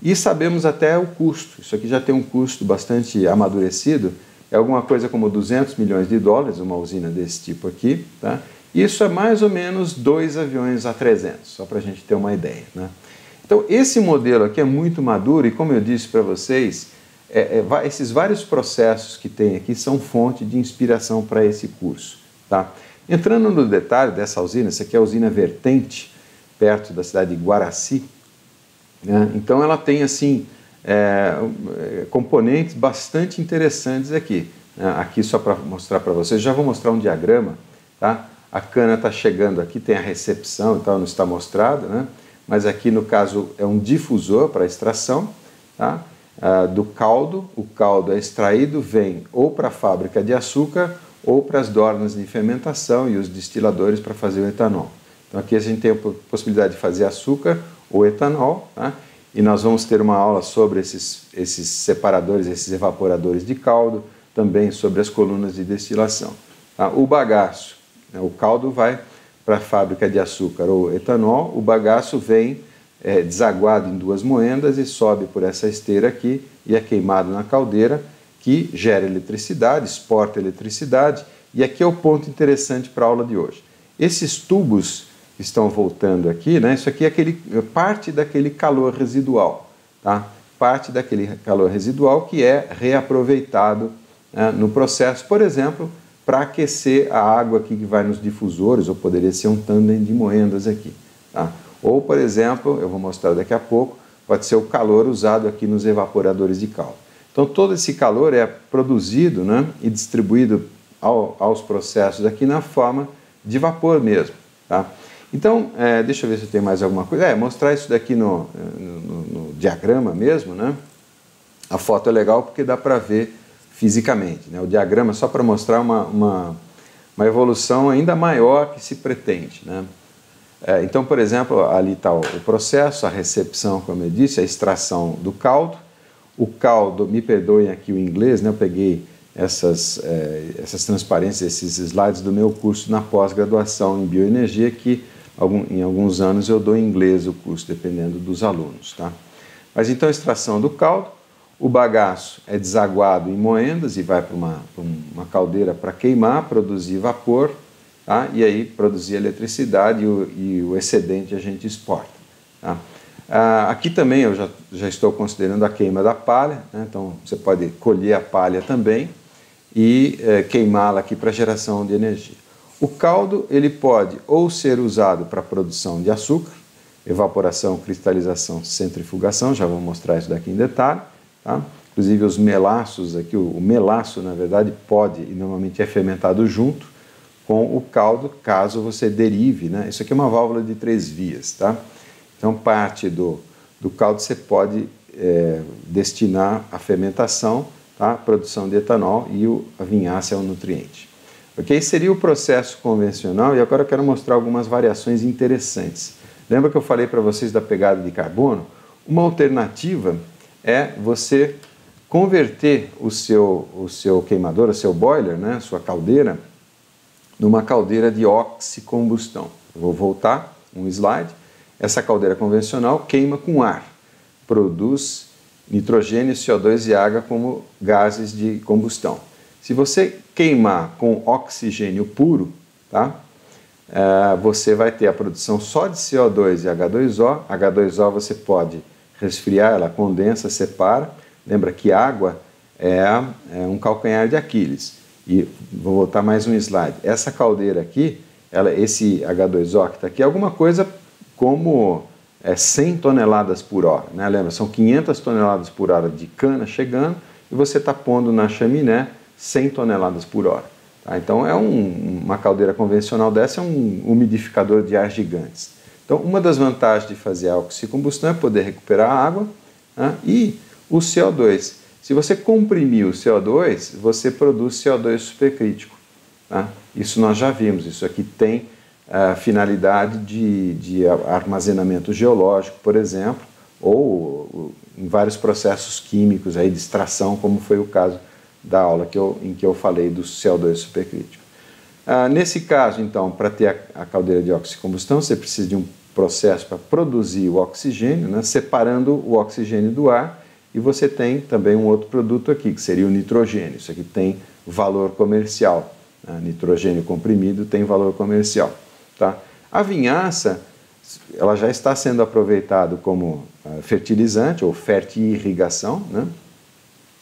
E sabemos até o custo. Isso aqui já tem um custo bastante amadurecido. É alguma coisa como 200 milhões de dólares, uma usina desse tipo aqui. Tá? Isso é mais ou menos dois aviões A300, só para a gente ter uma ideia. Né? Então, esse modelo aqui é muito maduro e, como eu disse para vocês, é, é, esses vários processos que tem aqui são fonte de inspiração para esse curso. Tá? Entrando no detalhe dessa usina, essa aqui é a usina Vertente, perto da cidade de Guaraci, né? Então ela tem assim é, componentes bastante interessantes aqui. Né? Aqui só para mostrar para vocês, já vou mostrar um diagrama. Tá? A cana está chegando aqui, tem a recepção e tal, não está mostrado, né? mas aqui no caso é um difusor para extração tá? Ah, do caldo. O caldo é extraído, vem ou para a fábrica de açúcar ou para as dornas de fermentação e os destiladores para fazer o etanol. Então aqui a gente tem a possibilidade de fazer açúcar ou etanol, tá? e nós vamos ter uma aula sobre esses, esses separadores, esses evaporadores de caldo, também sobre as colunas de destilação. Tá? O bagaço, né? o caldo vai para a fábrica de açúcar ou etanol, o bagaço vem é, desaguado em duas moendas e sobe por essa esteira aqui e é queimado na caldeira, que gera eletricidade, exporta eletricidade. E aqui é o ponto interessante para a aula de hoje. Esses tubos estão voltando aqui, né, isso aqui é aquele, parte daquele calor residual, tá? parte daquele calor residual que é reaproveitado né, no processo, por exemplo, para aquecer a água aqui que vai nos difusores, ou poderia ser um tandem de moendas aqui. Tá? Ou, por exemplo, eu vou mostrar daqui a pouco, pode ser o calor usado aqui nos evaporadores de caldo. Então, todo esse calor é produzido né, e distribuído ao, aos processos aqui na forma de vapor mesmo. Tá? Então, é, deixa eu ver se tem mais alguma coisa. É, mostrar isso daqui no, no, no diagrama mesmo, né? A foto é legal porque dá para ver fisicamente. Né? O diagrama é só para mostrar uma, uma, uma, evolução ainda maior que se pretende. Né? É, então, por exemplo, ali está o processo, a recepção, como eu disse, a extração do caldo. O caldo, me perdoem aqui o inglês, né? eu peguei essas, é, essas transparências, esses slides do meu curso na pós-graduação em bioenergia, que algum, em alguns anos eu dou em inglês o curso, dependendo dos alunos. Tá? Mas então, extração do caldo, o bagaço é desaguado em moendas e vai para uma, uma caldeira para queimar, produzir vapor, tá? e aí produzir eletricidade e o, e o excedente a gente exporta. Tá? Ah, aqui também eu já, já estou considerando a queima da palha, né? então você pode colher a palha também e eh, queimá-la aqui para geração de energia. O caldo ele pode ou ser usado para produção de açúcar, evaporação, cristalização, centrifugação, já vou mostrar isso daqui em detalhe, Tá? Inclusive os melaços aqui, o melaço na verdade pode e normalmente é fermentado junto com o caldo, caso você derive, né? Isso aqui é uma válvula de três vias, tá? Então parte do, do caldo você pode é, destinar à fermentação, tá? produção de etanol e o, a vinhaça é um nutriente. Ok? Seria o processo convencional e agora eu quero mostrar algumas variações interessantes. Lembra que eu falei para vocês da pegada de carbono? Uma alternativa é você converter o seu, o seu queimador, o seu boiler, né, a sua caldeira, numa caldeira de oxicombustão. Eu vou voltar um slide. Essa caldeira convencional queima com ar, produz nitrogênio, CO2 e água como gases de combustão. Se você queimar com oxigênio puro, tá? É, você vai ter a produção só de CO2 e H2O. H2O você pode resfriar, ela condensa, separa. Lembra que água é, é um calcanhar de Aquiles. E vou voltar mais um slide. Essa caldeira aqui, ela, esse H2O que está aqui, é alguma coisa como é, 100 toneladas por hora. Né? Lembra, são 500 toneladas por hora de cana chegando e você está pondo na chaminé 100 toneladas por hora. Tá? Então, é um, uma caldeira convencional dessa é um umidificador de ar gigantes. Então, uma das vantagens de fazer a oxicombustão é poder recuperar a água né? e o CO2. Se você comprimir o CO2, você produz CO2 supercrítico. Tá? Isso nós já vimos, isso aqui tem a finalidade de, de armazenamento geológico, por exemplo, ou em vários processos químicos aí de extração, como foi o caso da aula que eu, em que eu falei do CO2 supercrítico. Ah, nesse caso, então, para ter a, a caldeira de oxicombustão, você precisa de um processo para produzir o oxigênio, né, separando o oxigênio do ar, e você tem também um outro produto aqui, que seria o nitrogênio. Isso aqui tem valor comercial. Né, nitrogênio comprimido tem valor comercial. Tá? A vinhaça ela já está sendo aproveitada como uh, fertilizante ou fertirrigação, né?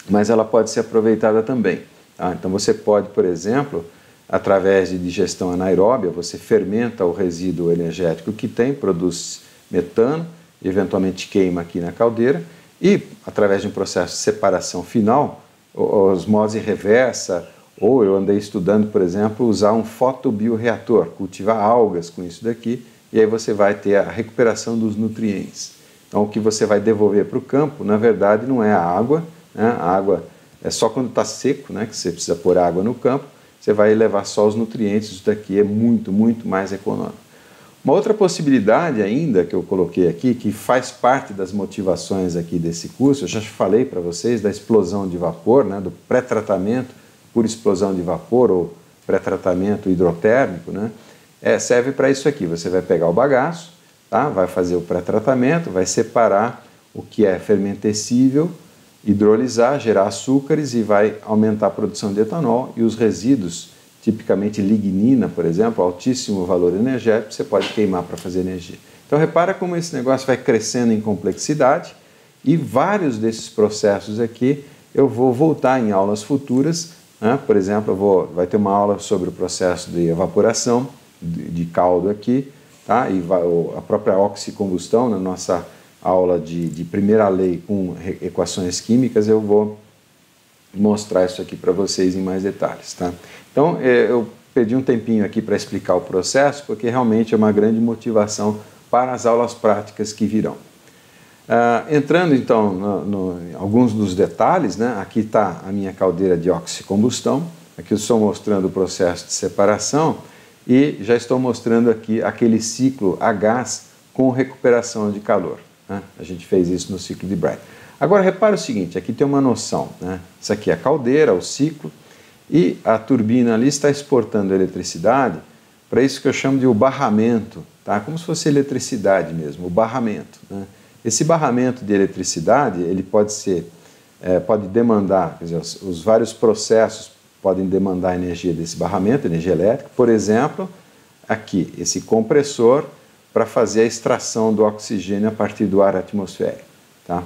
Mas ela pode ser aproveitada também. Tá? Então você pode, por exemplo, através de digestão anaeróbia, você fermenta o resíduo energético que tem, produz metano, eventualmente queima aqui na caldeira, e através de um processo de separação final, osmose reversa, ou eu andei estudando, por exemplo, usar um fotobioreator, cultivar algas com isso daqui, e aí você vai ter a recuperação dos nutrientes. Então, o que você vai devolver para o campo, na verdade, não é a água, né? a água é só quando está seco, né, que você precisa pôr água no campo, você vai levar só os nutrientes, isso daqui é muito, muito mais econômico. Uma outra possibilidade ainda que eu coloquei aqui, que faz parte das motivações aqui desse curso, eu já falei para vocês da explosão de vapor, né, do pré-tratamento por explosão de vapor ou pré-tratamento hidrotérmico, né, é, serve para isso aqui. Você vai pegar o bagaço, tá? vai fazer o pré-tratamento, vai separar o que é fermentescível, hidrolisar, gerar açúcares e vai aumentar a produção de etanol e os resíduos, tipicamente lignina, por exemplo, altíssimo valor energético, você pode queimar para fazer energia. Então repara como esse negócio vai crescendo em complexidade e vários desses processos aqui eu vou voltar em aulas futuras. Né? Por exemplo, vou, vai ter uma aula sobre o processo de evaporação de, de caldo aqui, tá? e vai, a própria oxicombustão, na nossa aula de, de primeira lei com equações químicas, eu vou mostrar isso aqui para vocês em mais detalhes. Tá? Então, é, eu pedi um tempinho aqui para explicar o processo, porque realmente é uma grande motivação para as aulas práticas que virão. Uh, entrando então no, no, em alguns dos detalhes, né? aqui está a minha caldeira de oxicombustão, aqui eu estou mostrando o processo de separação e já estou mostrando aqui aquele ciclo a gás com recuperação de calor. Né? A gente fez isso no ciclo de Bragg. Agora repare o seguinte, aqui tem uma noção, né? isso aqui é a caldeira, o ciclo, e a turbina ali está exportando eletricidade para isso que eu chamo de o barramento, tá? como se fosse eletricidade mesmo, o barramento. Né? Esse barramento de eletricidade ele pode ser, é, pode demandar, dizer, os, os, vários processos podem demandar energia desse barramento, energia elétrica. Por exemplo, aqui esse compressor para fazer a extração do oxigênio a partir do ar atmosférico. Tá?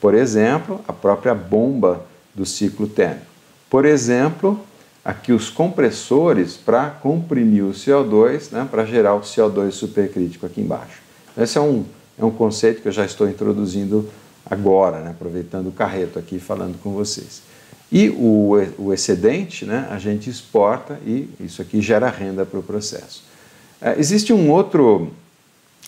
Por exemplo, a própria bomba do ciclo térmico. Por exemplo, aqui os compressores para comprimir o CO2, né, para gerar o CO2 supercrítico aqui embaixo. Esse é um, é um conceito que eu já estou introduzindo agora, né, aproveitando o carreto aqui falando com vocês. E o, o excedente né, a gente exporta e isso aqui gera renda para o processo. É, existe um outro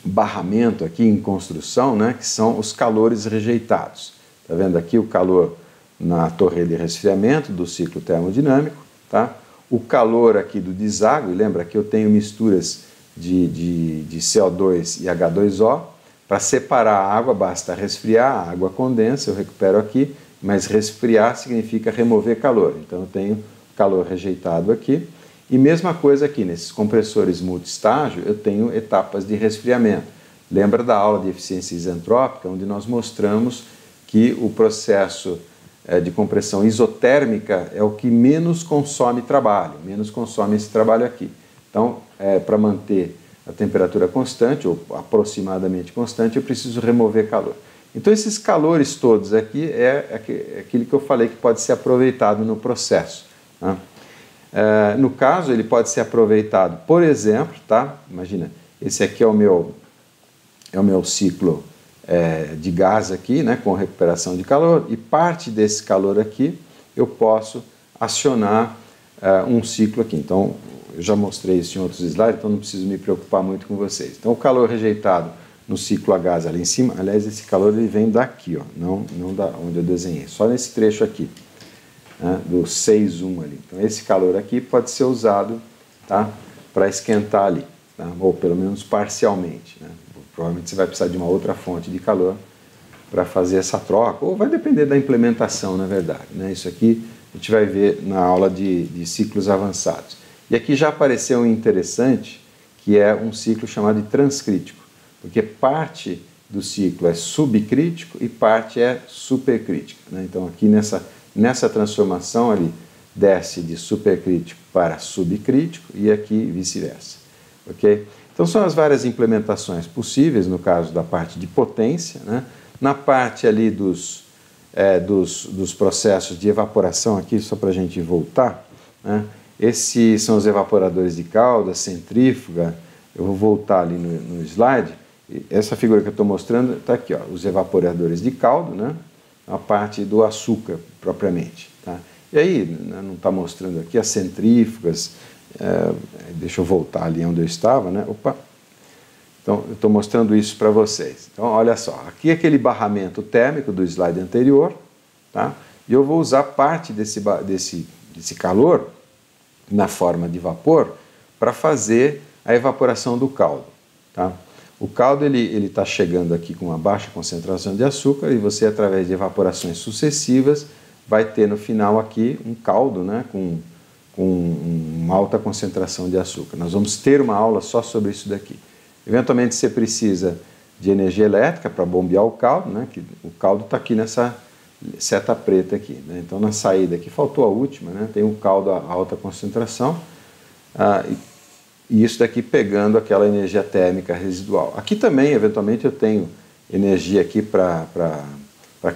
barramento aqui em construção, né, que são os calores rejeitados. Está vendo aqui o calor na torre de resfriamento do ciclo termodinâmico, tá? o calor aqui do deságue, lembra que eu tenho misturas de, de, de CO2 e H2O, para separar a água basta resfriar, a água condensa, eu recupero aqui, mas resfriar significa remover calor, então eu tenho calor rejeitado aqui. E mesma coisa aqui, nesses compressores multistágio, eu tenho etapas de resfriamento. Lembra da aula de eficiência isentrópica, onde nós mostramos que o processo eh, de compressão isotérmica é o que menos consome trabalho, menos consome esse trabalho aqui. Então, é, para manter a temperatura constante, ou aproximadamente constante, eu preciso remover calor. Então, esses calores todos aqui é, é aquilo que eu falei que pode ser aproveitado no processo. Né? É, no caso, ele pode ser aproveitado, por exemplo, tá? Imagina, esse aqui é o meu, é o meu ciclo é, de gás aqui, né, com recuperação de calor, e parte desse calor aqui eu posso acionar é, um ciclo aqui. Então, eu já mostrei isso em outros slides, então não preciso me preocupar muito com vocês. Então, o calor rejeitado no ciclo a gás ali em cima, aliás, esse calor ele vem daqui, ó, não, não da onde eu desenhei, só nesse trecho aqui né, do 6,1 ali. Então esse calor aqui pode ser usado tá, para esquentar ali, tá, ou pelo menos parcialmente. Né. Provavelmente você vai precisar de uma outra fonte de calor para fazer essa troca, ou vai depender da implementação, na verdade. Né. Isso aqui a gente vai ver na aula de, de ciclos avançados. E aqui já apareceu um interessante, que é um ciclo chamado de transcrítico, porque parte do ciclo é subcrítico e parte é supercrítica. Né? Então, aqui nessa Nessa transformação, ele desce de supercrítico para subcrítico e aqui vice-versa. Ok? Então, são as várias implementações possíveis no caso da parte de potência. Né? Na parte ali dos, é, dos, dos, processos de evaporação, aqui só para a gente voltar, né? esses são os evaporadores de calda, centrífuga. Eu vou voltar ali no, no slide. Essa figura que eu estou mostrando está aqui, ó, os evaporadores de caldo, né? A parte do açúcar propriamente. Tá? E aí, né, não está mostrando aqui as centrífugas, é, deixa eu voltar ali onde eu estava, né? Opa! Então, eu estou mostrando isso para vocês. Então, olha só, aqui é aquele barramento térmico do slide anterior, tá? E eu vou usar parte desse, desse, desse calor na forma de vapor para fazer a evaporação do caldo, tá? O caldo ele está chegando aqui com uma baixa concentração de açúcar e você, através de evaporações sucessivas, vai ter no final aqui um caldo né, com com uma alta concentração de açúcar. Nós vamos ter uma aula só sobre isso daqui. Eventualmente você precisa de energia elétrica para bombear o caldo, né? Que o caldo está aqui nessa seta preta aqui. Né? Então na saída aqui faltou a última, né? Tem o caldo a alta concentração ah, e, e isso daqui pegando aquela energia térmica residual. Aqui também, eventualmente, eu tenho energia aqui para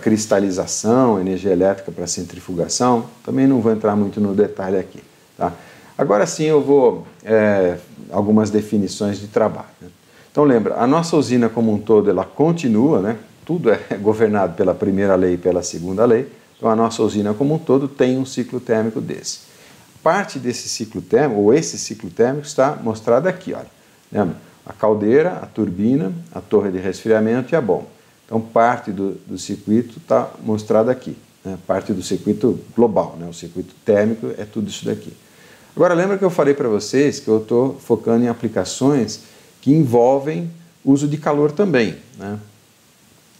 cristalização, energia elétrica para centrifugação. Também não vou entrar muito no detalhe aqui. Tá? Agora sim eu vou é, algumas definições de trabalho. Né? Então lembra, a nossa usina como um todo ela continua, né? tudo é governado pela primeira lei e pela segunda lei. Então a nossa usina como um todo tem um ciclo térmico desse. Parte desse ciclo térmico, ou esse ciclo térmico, está mostrado aqui. Olha. Lembra? A caldeira, a turbina, a torre de resfriamento e a bomba. Então parte do, do circuito está mostrado aqui. Né? Parte do circuito global, né? o circuito térmico é tudo isso daqui. Agora, lembra que eu falei para vocês que eu estou focando em aplicações que envolvem uso de calor também. Né?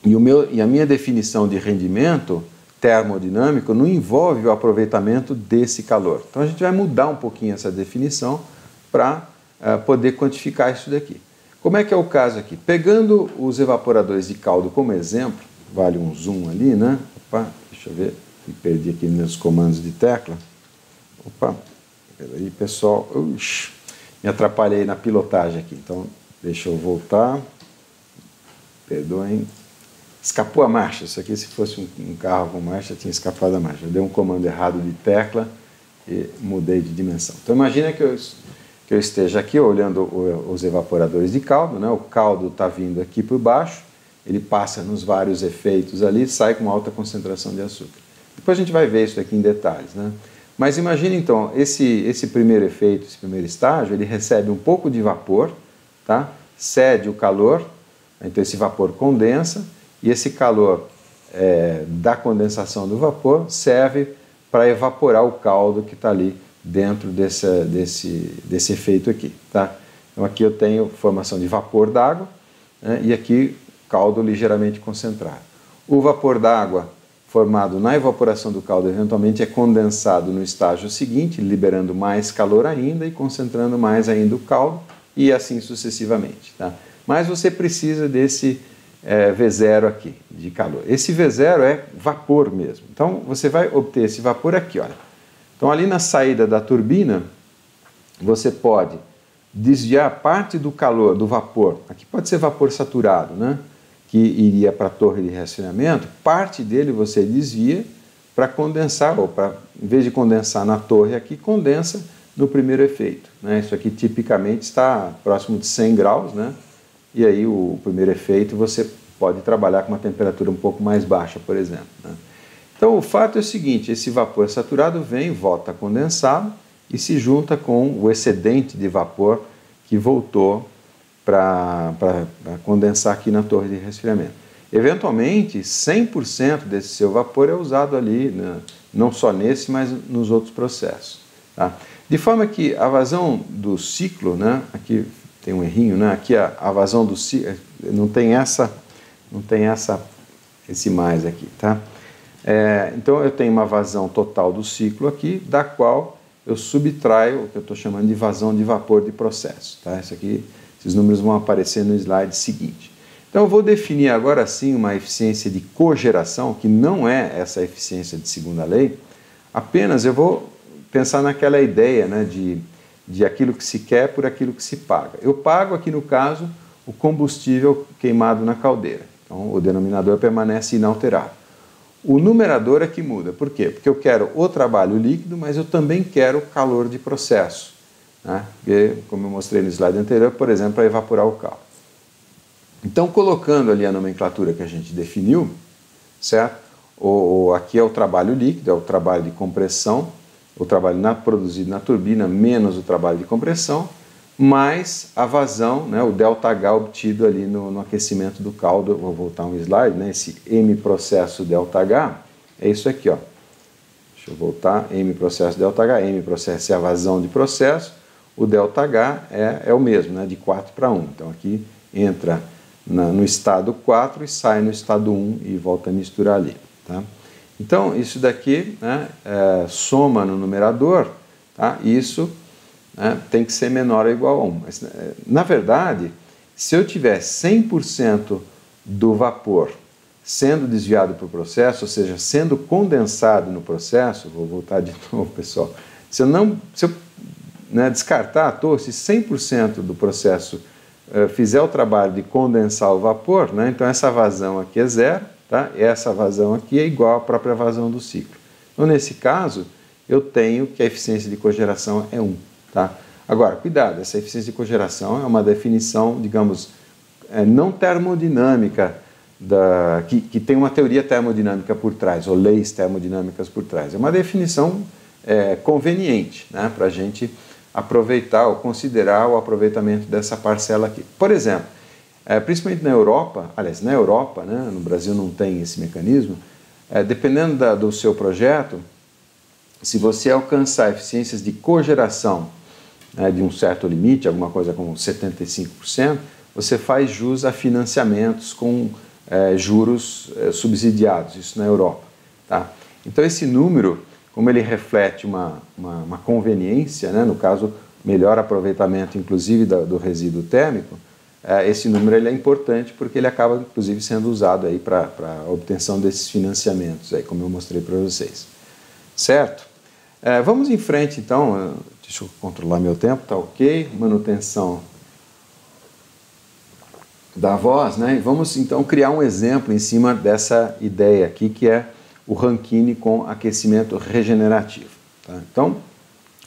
E, o meu, e a minha definição de rendimento termodinâmico não envolve o aproveitamento desse calor. Então a gente vai mudar um pouquinho essa definição para uh, poder quantificar isso daqui. Como é que é o caso aqui? Pegando os evaporadores de caldo como exemplo, vale um zoom ali, né? Opa, deixa eu ver, me perdi aqui meus comandos de tecla. Opa, Peraí, pessoal. Ux, me atrapalhei na pilotagem aqui. Então, deixa eu voltar. Perdoem. Escapou a marcha. Isso aqui, se fosse um, um carro com marcha, tinha escapado a marcha. Eu dei um comando errado de tecla e mudei de dimensão. Então, imagina que eu, que eu esteja aqui olhando o, os evaporadores de caldo. Né? O caldo está vindo aqui por baixo. Ele passa nos vários efeitos ali sai com alta concentração de açúcar. Depois a gente vai ver isso aqui em detalhes. Né? Mas imagine então, esse, esse primeiro efeito, esse primeiro estágio, ele recebe um pouco de vapor, tá? cede o calor, então esse vapor condensa, e esse calor é, da condensação do vapor serve para evaporar o caldo que está ali dentro desse, desse, desse efeito aqui. Tá? Então aqui eu tenho formação de vapor d'água né, e aqui caldo ligeiramente concentrado. O vapor d'água formado na evaporação do caldo eventualmente é condensado no estágio seguinte, liberando mais calor ainda e concentrando mais ainda o caldo e assim sucessivamente. Tá? Mas você precisa desse é, V0 aqui de calor. Esse V0 é vapor mesmo. Então você vai obter esse vapor aqui, olha. Então ali na saída da turbina você pode desviar parte do calor do vapor. Aqui pode ser vapor saturado, né? que iria para a torre de resfriamento, parte dele você desvia para condensar, ou para, em vez de condensar na torre aqui, condensa no primeiro efeito. Né? Isso aqui tipicamente está próximo de 100 graus, né? E aí o primeiro efeito você pode trabalhar com uma temperatura um pouco mais baixa, por exemplo. Né? Então o fato é o seguinte: esse vapor saturado vem, volta condensado e se junta com o excedente de vapor que voltou para condensar aqui na torre de resfriamento. Eventualmente, 100% desse seu vapor é usado ali, né, não só nesse, mas nos outros processos. Tá? De forma que a vazão do ciclo, né, aqui tem um errinho, né, aqui a, a vazão do ciclo, não tem essa, não tem essa, esse mais aqui, tá? É, então eu tenho uma vazão total do ciclo aqui, da qual eu subtraio o que eu estou chamando de vazão de vapor de processo, tá? Isso aqui esses números vão aparecer no slide seguinte. Então eu vou definir agora sim uma eficiência de cogeração, que não é essa eficiência de segunda lei, apenas eu vou pensar naquela ideia né, de, de aquilo que se quer por aquilo que se paga. Eu pago aqui no caso o combustível queimado na caldeira. Então o denominador permanece inalterado. O numerador é que muda. Por quê? Porque eu quero o trabalho líquido, mas eu também quero o calor de processo. Né? Porque, como eu mostrei no slide anterior, por exemplo, para evaporar o caldo. Então, colocando ali a nomenclatura que a gente definiu, certo? O, aqui é o trabalho líquido, é o trabalho de compressão, o trabalho na, produzido na turbina menos o trabalho de compressão, mais a vazão, né, o ΔH obtido ali no, no aquecimento do caldo. vou voltar um slide, né, esse M processo ΔH é isso aqui, ó. Deixa eu voltar, M processo ΔH, M processo é a vazão de processo, o ΔH é, é o mesmo, né, de 4 para 1. Então aqui entra na, no estado 4 e sai no estado 1 e volta a misturar ali. Tá? Então isso daqui né, é, soma no numerador Tá? Isso né, tem que ser menor ou igual a 1. Mas, eh, na verdade, se eu tiver 100% do vapor sendo desviado para o processo, ou seja, sendo condensado no processo, vou voltar de novo, pessoal, se eu não se eu, né, descartar a toa, se 100% do processo uh, fizer o trabalho de condensar o vapor, né, então essa vazão aqui é zero, tá? essa vazão aqui é igual à própria vazão do ciclo. Então, nesse caso, eu tenho que a eficiência de cogeração é 1. Tá? Agora, cuidado, essa eficiência de cogeração é uma definição, digamos, é, não termodinâmica, da, que, que, tem uma teoria termodinâmica por trás, ou leis termodinâmicas por trás. É uma definição é, conveniente né, para a gente aproveitar ou considerar o aproveitamento dessa parcela aqui. Por exemplo, é, principalmente na Europa, aliás, na Europa, né, no Brasil não tem esse mecanismo, é, dependendo da, do seu projeto, se você alcançar eficiências de cogeração né, de um certo limite, alguma coisa como 75%, você faz jus a financiamentos com é, juros é, subsidiados, isso na Europa. Tá? Então, esse número, como ele reflete uma, uma, uma conveniência, né, no caso, melhor aproveitamento, inclusive, da, do resíduo térmico, esse número ele é importante porque ele acaba, inclusive, sendo usado aí para a obtenção desses financiamentos, aí, como eu mostrei para vocês. Certo? É, vamos em frente, então. Deixa eu controlar meu tempo, tá ok. Manutenção da voz, né? E vamos então criar um exemplo em cima dessa ideia aqui que é o Rankine com aquecimento regenerativo. Tá? Então,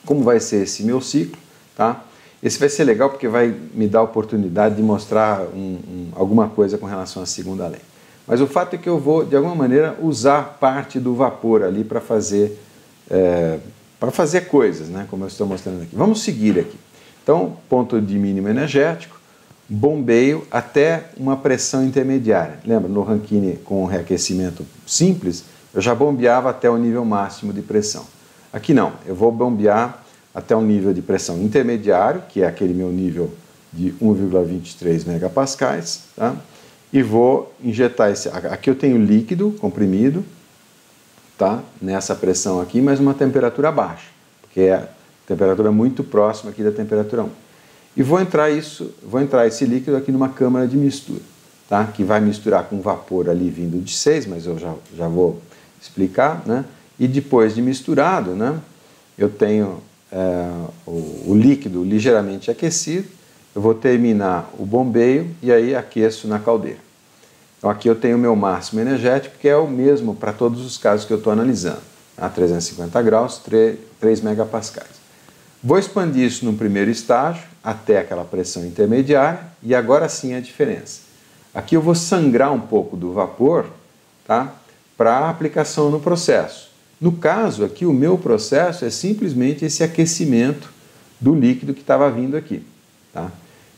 como vai ser esse meu ciclo? Tá? Esse vai ser legal porque vai me dar a oportunidade de mostrar um, um, alguma coisa com relação à segunda lei. Mas o fato é que eu vou, de alguma maneira, usar parte do vapor ali para fazer, é, para fazer coisas, né? como eu estou mostrando aqui. Vamos seguir aqui. Então, ponto de mínimo energético, bombeio até uma pressão intermediária. Lembra, no Rankine com reaquecimento simples, eu já bombeava até o nível máximo de pressão. Aqui não, eu vou bombear até um nível de pressão intermediário, que é aquele meu nível de 1,23 megapascais, tá? e vou injetar esse. Aqui eu tenho líquido comprimido, tá? nessa pressão aqui, mas uma temperatura baixa, porque é a temperatura muito próxima aqui da temperatura 1 e vou entrar isso, vou entrar esse líquido aqui numa câmara de mistura, tá? Que vai misturar com vapor ali vindo de 6, mas eu já, já vou explicar, né? E depois de misturado, né? Eu tenho o, o líquido ligeiramente aquecido, eu vou terminar o bombeio e aí aqueço na caldeira. Então aqui eu tenho o meu máximo energético, que é o mesmo para todos os casos que eu estou analisando, a 350 graus, 3, 3 megapascais. Vou expandir isso no primeiro estágio, até aquela pressão intermediária e agora sim a diferença. Aqui eu vou sangrar um pouco do vapor tá, para aplicação no processo. No caso aqui, o meu processo é simplesmente esse aquecimento do líquido que estava vindo aqui. Tá?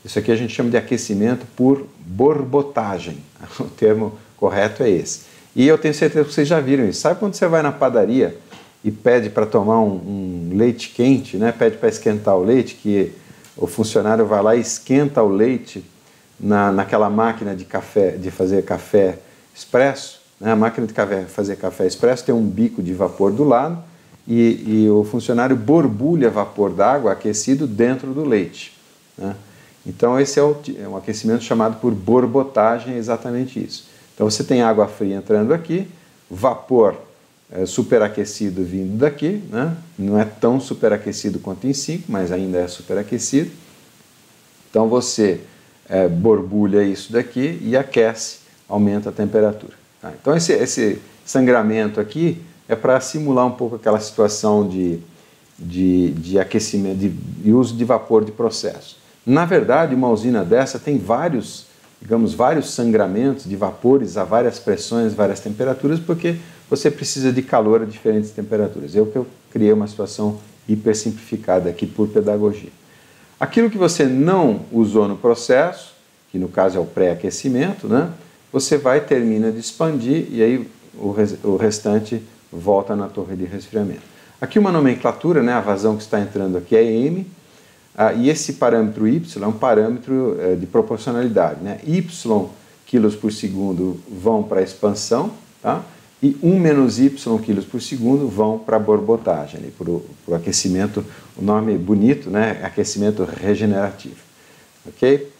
Isso aqui a gente chama de aquecimento por borbotagem. O termo correto é esse. E eu tenho certeza que vocês já viram isso. Sabe quando você vai na padaria e pede para tomar um, um, leite quente, né? pede para esquentar o leite, que o funcionário vai lá e esquenta o leite na, naquela máquina de café, de fazer café expresso. Né? A máquina de café, fazer café expresso tem um bico de vapor do lado e, e o funcionário borbulha vapor d'água aquecido dentro do leite. Né? Então esse é, o, é um aquecimento chamado por borbotagem, é exatamente isso. Então você tem água fria entrando aqui, vapor é, superaquecido vindo daqui, né? não é tão superaquecido quanto em 5, mas ainda é superaquecido. Então você é, borbulha isso daqui e aquece, aumenta a temperatura. Tá? Então esse, esse sangramento aqui é para simular um pouco aquela situação de, de, de aquecimento, de, de uso de vapor de processo. Na verdade, uma usina dessa tem vários, digamos, vários sangramentos de vapores a várias pressões, várias temperaturas, porque você precisa de calor a diferentes temperaturas. Eu que eu criei uma situação hiper simplificada aqui por pedagogia. Aquilo que você não usou no processo, que no caso é o pré-aquecimento, né, você vai termina de expandir e aí o, restante volta na torre de resfriamento. Aqui uma nomenclatura, né, a vazão que está entrando aqui é M, ah, e esse parâmetro Y é um parâmetro eh, de proporcionalidade. Né? Y quilos por segundo vão para a expansão, tá? e 1 menos y quilos por segundo vão para a borbotagem, para o aquecimento, o nome bonito, né? aquecimento regenerativo. Ok?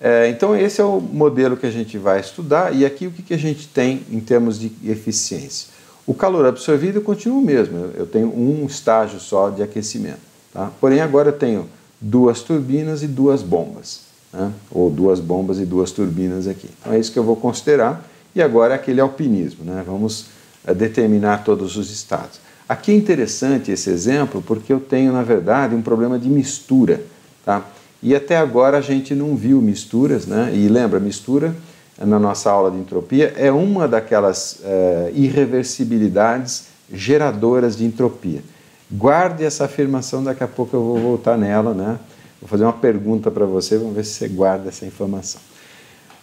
É, então, esse é o modelo que a gente vai estudar, e aqui o que, que a gente tem em termos de eficiência? O calor absorvido continua o mesmo, eu tenho um estágio só de aquecimento. Tá? Porém, agora eu tenho duas turbinas e duas bombas, né? ou duas bombas e duas turbinas aqui. Então, é isso que eu vou considerar. E agora aquele alpinismo, né? vamos eh, determinar todos os estados. Aqui é interessante esse exemplo porque eu tenho, na verdade, um problema de mistura. Tá? E até agora a gente não viu misturas, né? e lembra, mistura na nossa aula de entropia é uma daquelas é, irreversibilidades geradoras de entropia. Guarde essa afirmação, daqui a pouco eu vou voltar nela, né? Vou fazer uma pergunta para você, vamos ver se você guarda essa informação.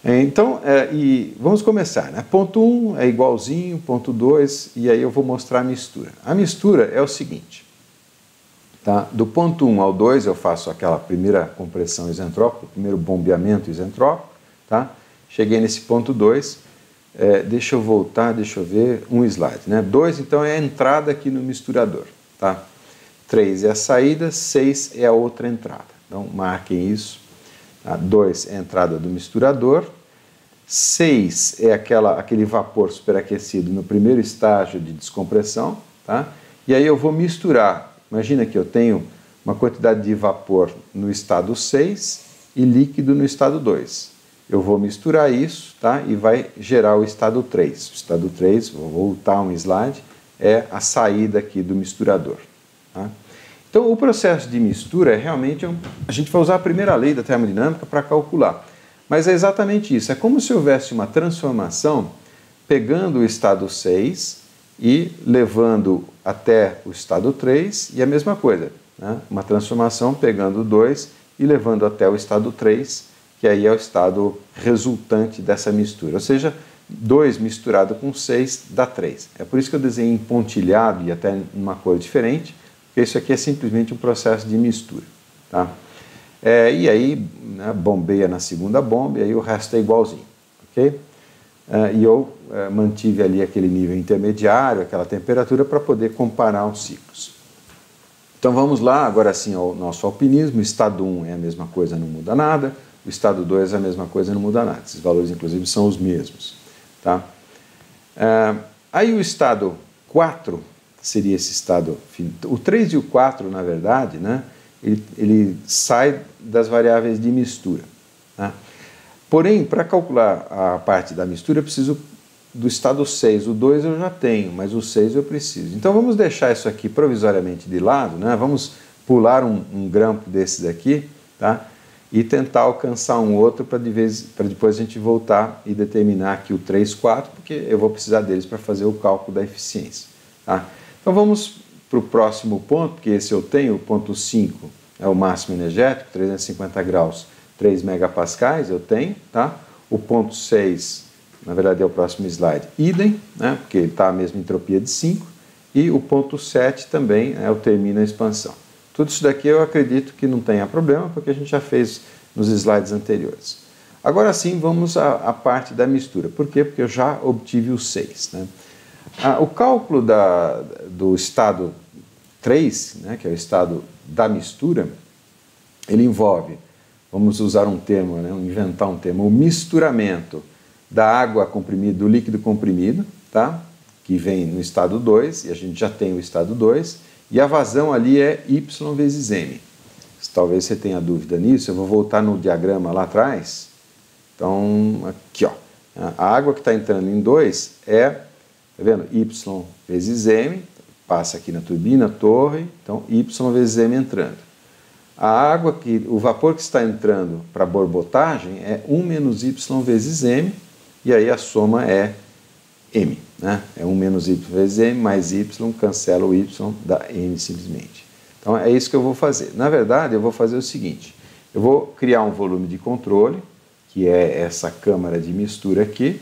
Então, é, e vamos começar. Né? Ponto 1 um é igualzinho, ponto 2, e aí eu vou mostrar a mistura. A mistura é o seguinte. Tá? Do ponto 1 um ao 2 eu faço aquela primeira compressão isentrópica, o primeiro bombeamento isentrópico. Tá? Cheguei nesse ponto 2. É, deixa eu voltar, deixa eu ver, um slide. 2 né? então é a entrada aqui no misturador. Tá? 3 é a saída, 6 é a outra entrada. Então marquem isso 2 é a entrada do misturador, 6 é aquela, aquele vapor superaquecido no primeiro estágio de descompressão, tá? e aí eu vou misturar. Imagina que eu tenho uma quantidade de vapor no estado 6 e líquido no estado 2. Eu vou misturar isso tá? e vai gerar o estado 3. O estado 3, vou voltar um slide, é a saída aqui do misturador. Tá? Então, o processo de mistura é realmente. Um, a gente vai usar a primeira lei da termodinâmica para calcular. Mas é exatamente isso. É como se houvesse uma transformação pegando o estado 6 e levando até o estado 3, e a mesma coisa. Né? Uma transformação pegando o 2 e levando até o estado 3, que aí é o estado resultante dessa mistura. Ou seja, 2 misturado com 6 dá 3. É por isso que eu desenhei em pontilhado e até numa cor diferente porque isso aqui é simplesmente um processo de mistura. Tá? É, e aí né, bombeia na segunda bomba e aí o resto é igualzinho. ok? É, e eu é, mantive ali aquele nível intermediário, aquela temperatura, para poder comparar os ciclos. Então vamos lá, agora sim ao nosso alpinismo. O estado 1 é a mesma coisa, não muda nada. O estado 2 é a mesma coisa, não muda nada. Esses valores, inclusive, são os mesmos. Tá? É, aí o estado 4 seria esse estado O 3 e o 4, na verdade, né, ele, ele sai das variáveis de mistura. Né? Porém, para calcular a parte da mistura, eu preciso do estado 6. O 2 eu já tenho, mas o 6 eu preciso. Então vamos deixar isso aqui provisoriamente de lado, né? vamos pular um, um grampo desses aqui tá? e tentar alcançar um outro para de depois a gente voltar e determinar aqui o 3, 4, porque eu vou precisar deles para fazer o cálculo da eficiência. Tá? Então vamos para o próximo ponto, porque esse eu tenho, o ponto 5 é o máximo energético, 350 graus, 3 megapascais eu tenho, tá? O ponto 6, na verdade é o próximo slide, idem, né? porque ele está a mesma entropia de 5, e o ponto 7 também é o termina a expansão. Tudo isso daqui eu acredito que não tenha problema, porque a gente já fez nos slides anteriores. Agora sim, vamos à, à parte da mistura. Por quê? Porque eu já obtive o 6. Né? Ah, o cálculo da, do estado 3, né, que é o estado da mistura, ele envolve, vamos usar um termo, né, inventar um termo, o misturamento da água comprimida, do líquido comprimido, tá, que vem no estado 2, e a gente já tem o estado 2, e a vazão ali é Y vezes M. Talvez você tenha dúvida nisso, eu vou voltar no diagrama lá atrás. Então, aqui, ó, a água que está entrando em 2 é Está vendo? Y vezes M, passa aqui na turbina, torre, então Y vezes M entrando. A água, que, o vapor que está entrando para a borbotagem é 1 menos Y vezes M, e aí a soma é M. Né? É 1 menos Y vezes M mais Y, cancela o Y, dá M simplesmente. Então é isso que eu vou fazer. Na verdade, eu vou fazer o seguinte: eu vou criar um volume de controle, que é essa câmara de mistura aqui,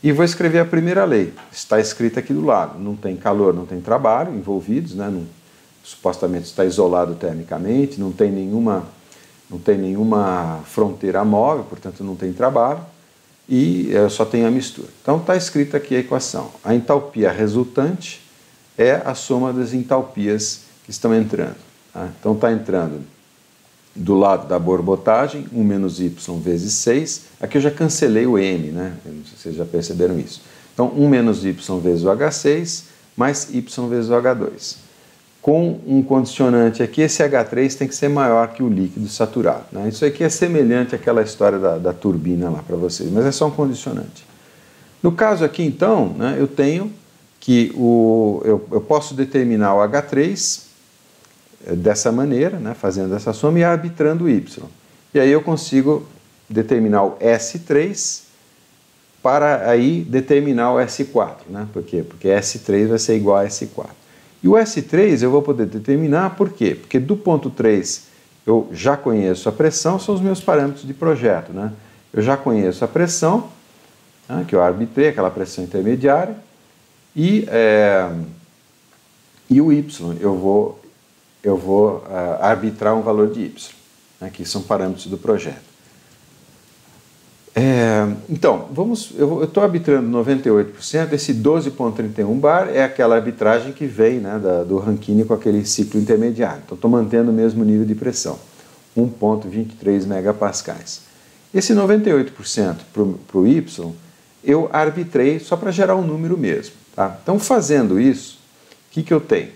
e vou escrever a primeira lei. Está escrita aqui do lado. Não tem calor, não tem trabalho envolvidos, né? Não, supostamente está isolado termicamente, não tem nenhuma, não tem nenhuma fronteira móvel, portanto não tem trabalho. e eu só tenho a mistura. Então está escrito aqui a equação. A entalpia resultante é a soma das entalpias que estão entrando. Tá? Então está entrando do lado da borbotagem, 1 menos y vezes 6. Aqui eu já cancelei o m, né? Vocês já perceberam isso. Então, 1 menos y vezes o H6 mais y vezes o H2. Com um condicionante aqui, esse H3 tem que ser maior que o líquido saturado. Né? Isso aqui é semelhante àquela história da, da turbina lá para vocês, mas é só um condicionante. No caso aqui, então, né, eu tenho que o, eu, eu posso determinar o H3 eh, dessa maneira, né, fazendo essa soma e arbitrando o y. E aí eu consigo determinar o S3 para aí determinar o S4. Né? Por quê? Porque S3 vai ser igual a S4. E o S3 eu vou poder determinar por quê? Porque do ponto 3 eu já conheço a pressão, são os meus parâmetros de projeto. Né? Eu já conheço a pressão, né, que eu arbitrei, aquela pressão intermediária, e, é, e o Y, eu vou, eu vou uh, arbitrar um valor de Y, né, que são parâmetros do projeto. É, então, vamos, eu estou arbitrando 98%, esse 12,31 bar é aquela arbitragem que vem né, da, do Rankine com aquele ciclo intermediário. Então, estou mantendo o mesmo nível de pressão, 1,23 megapascais. Esse 98% para o Y, eu arbitrei só para gerar um número mesmo. Tá? Então, fazendo isso, o que, que eu tenho?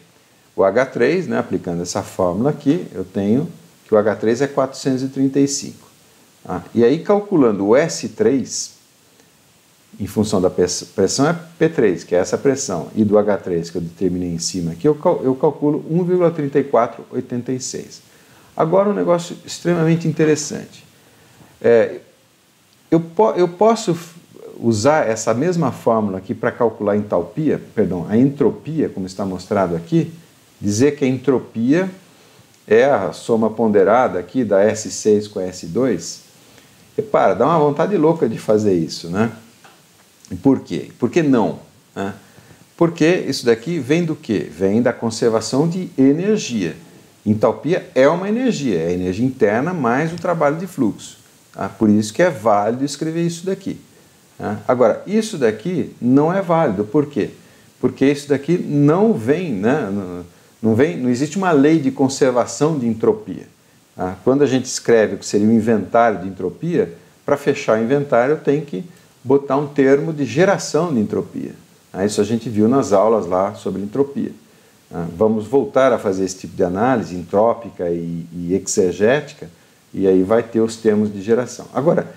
O H3, né, aplicando essa fórmula aqui, eu tenho que o H3 é 435. Ah, e aí, calculando o S3, em função da pressão é P3, que é essa pressão, e do H3 que eu determinei em cima aqui, eu, eu calculo 1,3486. Agora, um negócio extremamente interessante. É, eu, po eu posso usar essa mesma fórmula aqui para calcular a entalpia, perdão, a entropia, como está mostrado aqui, dizer que a entropia é a soma ponderada aqui da S6 com a S2, Repara, dá uma vontade louca de fazer isso, né? Por quê? Por que não? Né? Porque isso daqui vem do quê? Vem da conservação de energia. Entalpia é uma energia, é energia interna mais o trabalho de fluxo. Tá? Por isso que é válido escrever isso daqui. Tá? Agora, isso daqui não é válido, por quê? Porque isso daqui não vem, né? não, vem, não existe uma lei de conservação de entropia. Ah, quando a gente escreve o que seria um inventário de entropia, para fechar o inventário eu tenho que botar um termo de geração de entropia. Ah, isso a gente viu nas aulas lá sobre entropia. Ah, vamos voltar a fazer esse tipo de análise entrópica e, e exegética, e aí vai ter os termos de geração. Agora,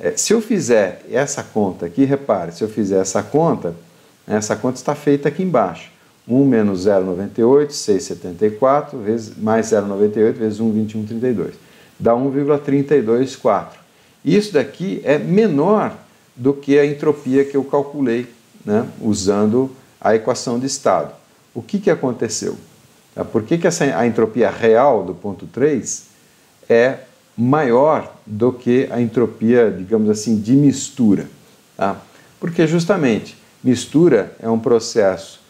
eh, se eu fizer essa conta aqui, repare, se eu fizer essa conta, essa conta está feita aqui embaixo. 1 menos 0,98, 6,74, vezes, mais 0,98 vezes 1,2132. Dá 1,324. Isso daqui é menor do que a entropia que eu calculei né, usando a equação de estado. O que, que aconteceu? Tá, por que, que essa, a entropia real do ponto 3 é maior do que a entropia, digamos assim, de mistura? Tá? Porque justamente mistura é um processo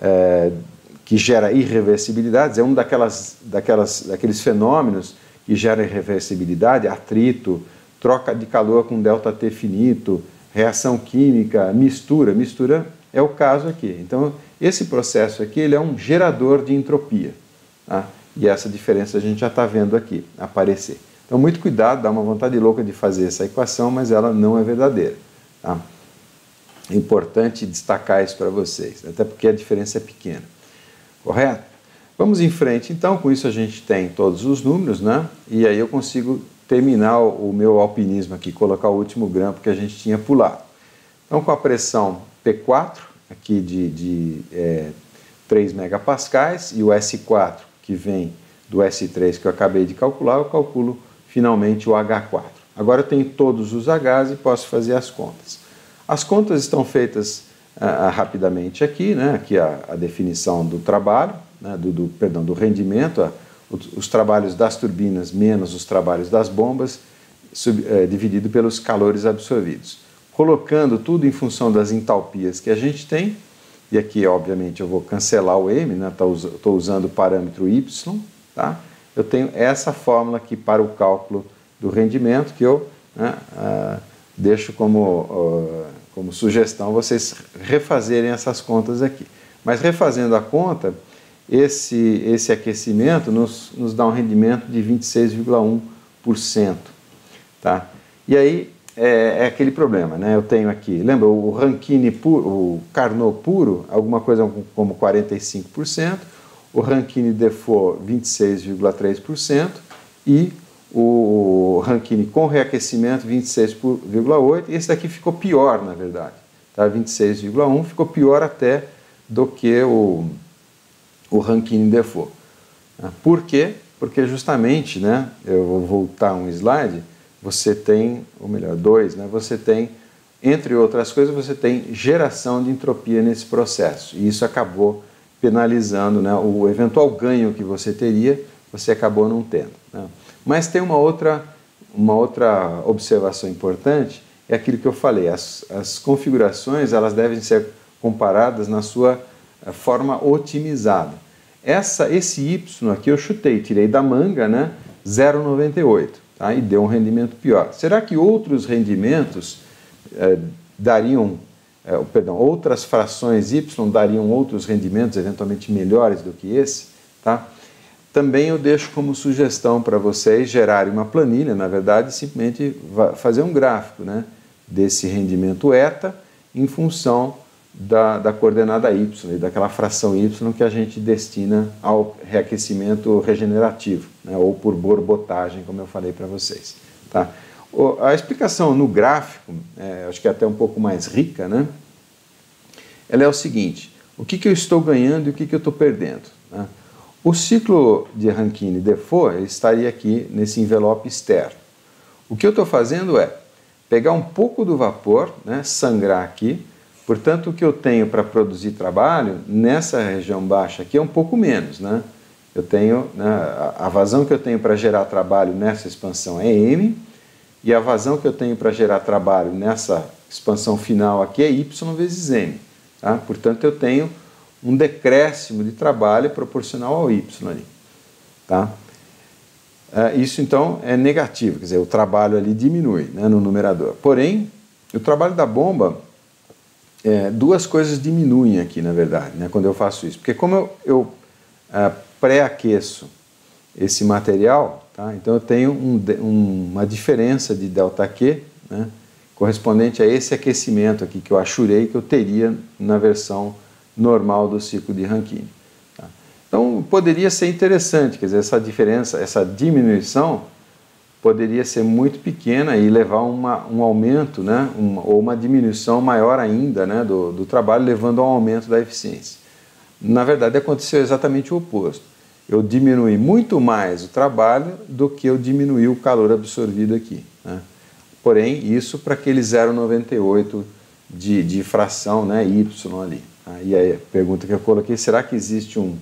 é, que gera irreversibilidades, é um daquelas, daquelas, daqueles fenômenos que gera irreversibilidade, atrito, troca de calor com delta-T finito, reação química, mistura. Mistura é o caso aqui. Então, esse processo aqui ele é um gerador de entropia. Tá? E essa diferença a gente já está vendo aqui aparecer. Então, muito cuidado, dá uma vontade louca de fazer essa equação, mas ela não é verdadeira. Tá? É importante destacar isso para vocês, até porque a diferença é pequena. Correto? Vamos em frente, então, com isso a gente tem todos os números, né? E aí eu consigo terminar o meu alpinismo aqui, colocar o último grampo que a gente tinha pulado. Então, com a pressão P4, aqui de, de é, 3 megapascais, e o S4, que vem do S3 que eu acabei de calcular, eu calculo finalmente o H4. Agora eu tenho todos os Hs e posso fazer as contas. As contas estão feitas uh, rapidamente aqui, né? aqui a, a definição do trabalho, né? do, do, perdão, do rendimento, os, os, trabalhos das turbinas menos os trabalhos das bombas, sub, uh, dividido pelos calores absorvidos. Colocando tudo em função das entalpias que a gente tem, e aqui, obviamente, eu vou cancelar o M, estou né? Tá usando o parâmetro Y, tá? eu tenho essa fórmula aqui para o cálculo do rendimento, que eu né, uh, deixo como, uh, como sugestão vocês refazerem essas contas aqui. Mas refazendo a conta, esse, esse aquecimento nos, nos dá um rendimento de 26,1%. Tá? E aí é, é, aquele problema, né? Eu tenho aqui, lembra o Rankine puro, o Carnot puro, alguma coisa como 45%, o Rankine Default 26,3% e o Rankine com reaquecimento 26,8%. Esse daqui ficou pior, na verdade, tá? 26,1% ficou pior até do que o, o Rankine Default. Por quê? Porque justamente, né, eu vou voltar um slide, você tem, ou melhor, dois, né, você tem, entre outras coisas, você tem geração de entropia nesse processo. E isso acabou penalizando né, o eventual ganho que você teria, você acabou não tendo. Né. Mas tem uma outra, uma outra observação importante, é aquilo que eu falei, as, as configurações elas devem ser comparadas na sua eh, forma otimizada. Essa, esse Y aqui eu chutei, tirei da manga, né, 0,98 tá? e deu um rendimento pior. Será que outros rendimentos eh, dariam, eh, perdão, outras frações y dariam outros rendimentos eventualmente melhores do que esse? Tá? Também eu deixo como sugestão para vocês gerarem uma planilha, na verdade, simplesmente fazer um gráfico né, desse rendimento eta em função da, da coordenada y, daquela fração y que a gente destina ao reaquecimento regenerativo, né, ou por borbotagem, como eu falei para vocês. Tá? A explicação no gráfico, é, acho que é até um pouco mais rica, né? ela é o seguinte, o que, que eu estou ganhando e o que, que eu estou perdendo. Né? O ciclo de Rankine-Defoe estaria aqui nesse envelope externo. O que eu estou fazendo é pegar um pouco do vapor, né, sangrar aqui, Portanto, o que eu tenho para produzir trabalho nessa região baixa aqui é um pouco menos. Né? Eu tenho, né, a vazão que eu tenho para gerar trabalho nessa expansão é M, e a vazão que eu tenho para gerar trabalho nessa expansão final aqui é Y vezes M. Tá? Portanto, eu tenho um decréscimo de trabalho proporcional ao Y ali. Tá? É, isso então é negativo, quer dizer, o trabalho ali diminui né, no numerador. Porém, o trabalho da bomba é, duas coisas diminuem aqui, na verdade, né, quando eu faço isso. Porque como eu, eu é, pré-aqueço esse material, tá, então eu tenho um, um, uma diferença de ΔQ né, correspondente a esse aquecimento aqui que eu achurei que eu teria na versão normal do ciclo de Rankine. Tá. Então poderia ser interessante, quer dizer, essa diferença, essa diminuição poderia ser muito pequena e levar uma, um aumento, né, uma, ou uma diminuição maior ainda né, do, do trabalho, levando a um aumento da eficiência. Na verdade, aconteceu exatamente o oposto. Eu diminui muito mais o trabalho do que eu diminui o calor absorvido aqui. Né? Porém, isso para aquele 0,98 de, de fração né, Y ali. E aí a pergunta que eu coloquei, será que existe um,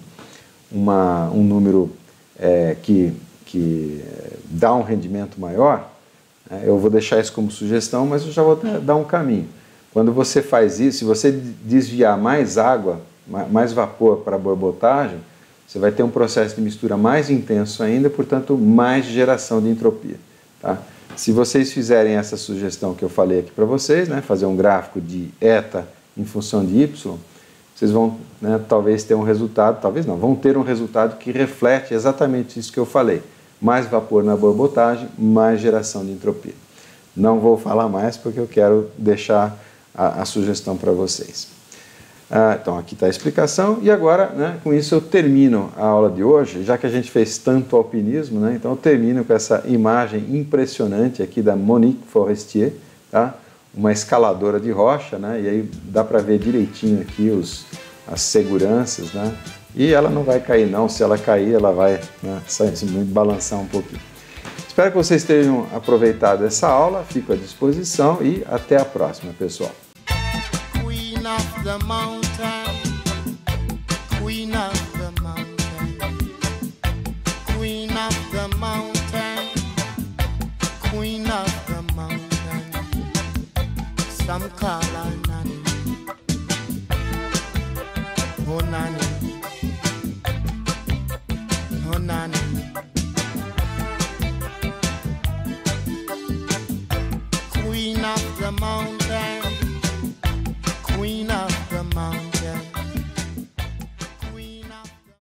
uma, um número é, que que dá um rendimento maior, né, eu vou deixar isso como sugestão, mas eu já vou dar um caminho. Quando você faz isso, se você desviar mais água, mais vapor para a borbotagem, você vai ter um processo de mistura mais intenso ainda, portanto, mais geração de entropia. Tá? Se vocês fizerem essa sugestão que eu falei aqui para vocês, né, fazer um gráfico de eta em função de y, vocês vão né, talvez ter um resultado, talvez não, vão ter um resultado que reflete exatamente isso que eu falei mais vapor na borbotagem, mais geração de entropia. Não vou falar mais porque eu quero deixar a, a sugestão para vocês. Ah, então, aqui está a explicação, e agora, né, com isso, eu termino a aula de hoje, já que a gente fez tanto alpinismo, né, então eu termino com essa imagem impressionante aqui da Monique Forestier, tá? Uma escaladora de rocha, né, e aí dá para ver direitinho aqui os, as seguranças, né, e ela não vai cair não, se ela cair ela vai né, balançar um pouquinho. Espero que vocês tenham aproveitado essa aula, fico à disposição e até a próxima, pessoal.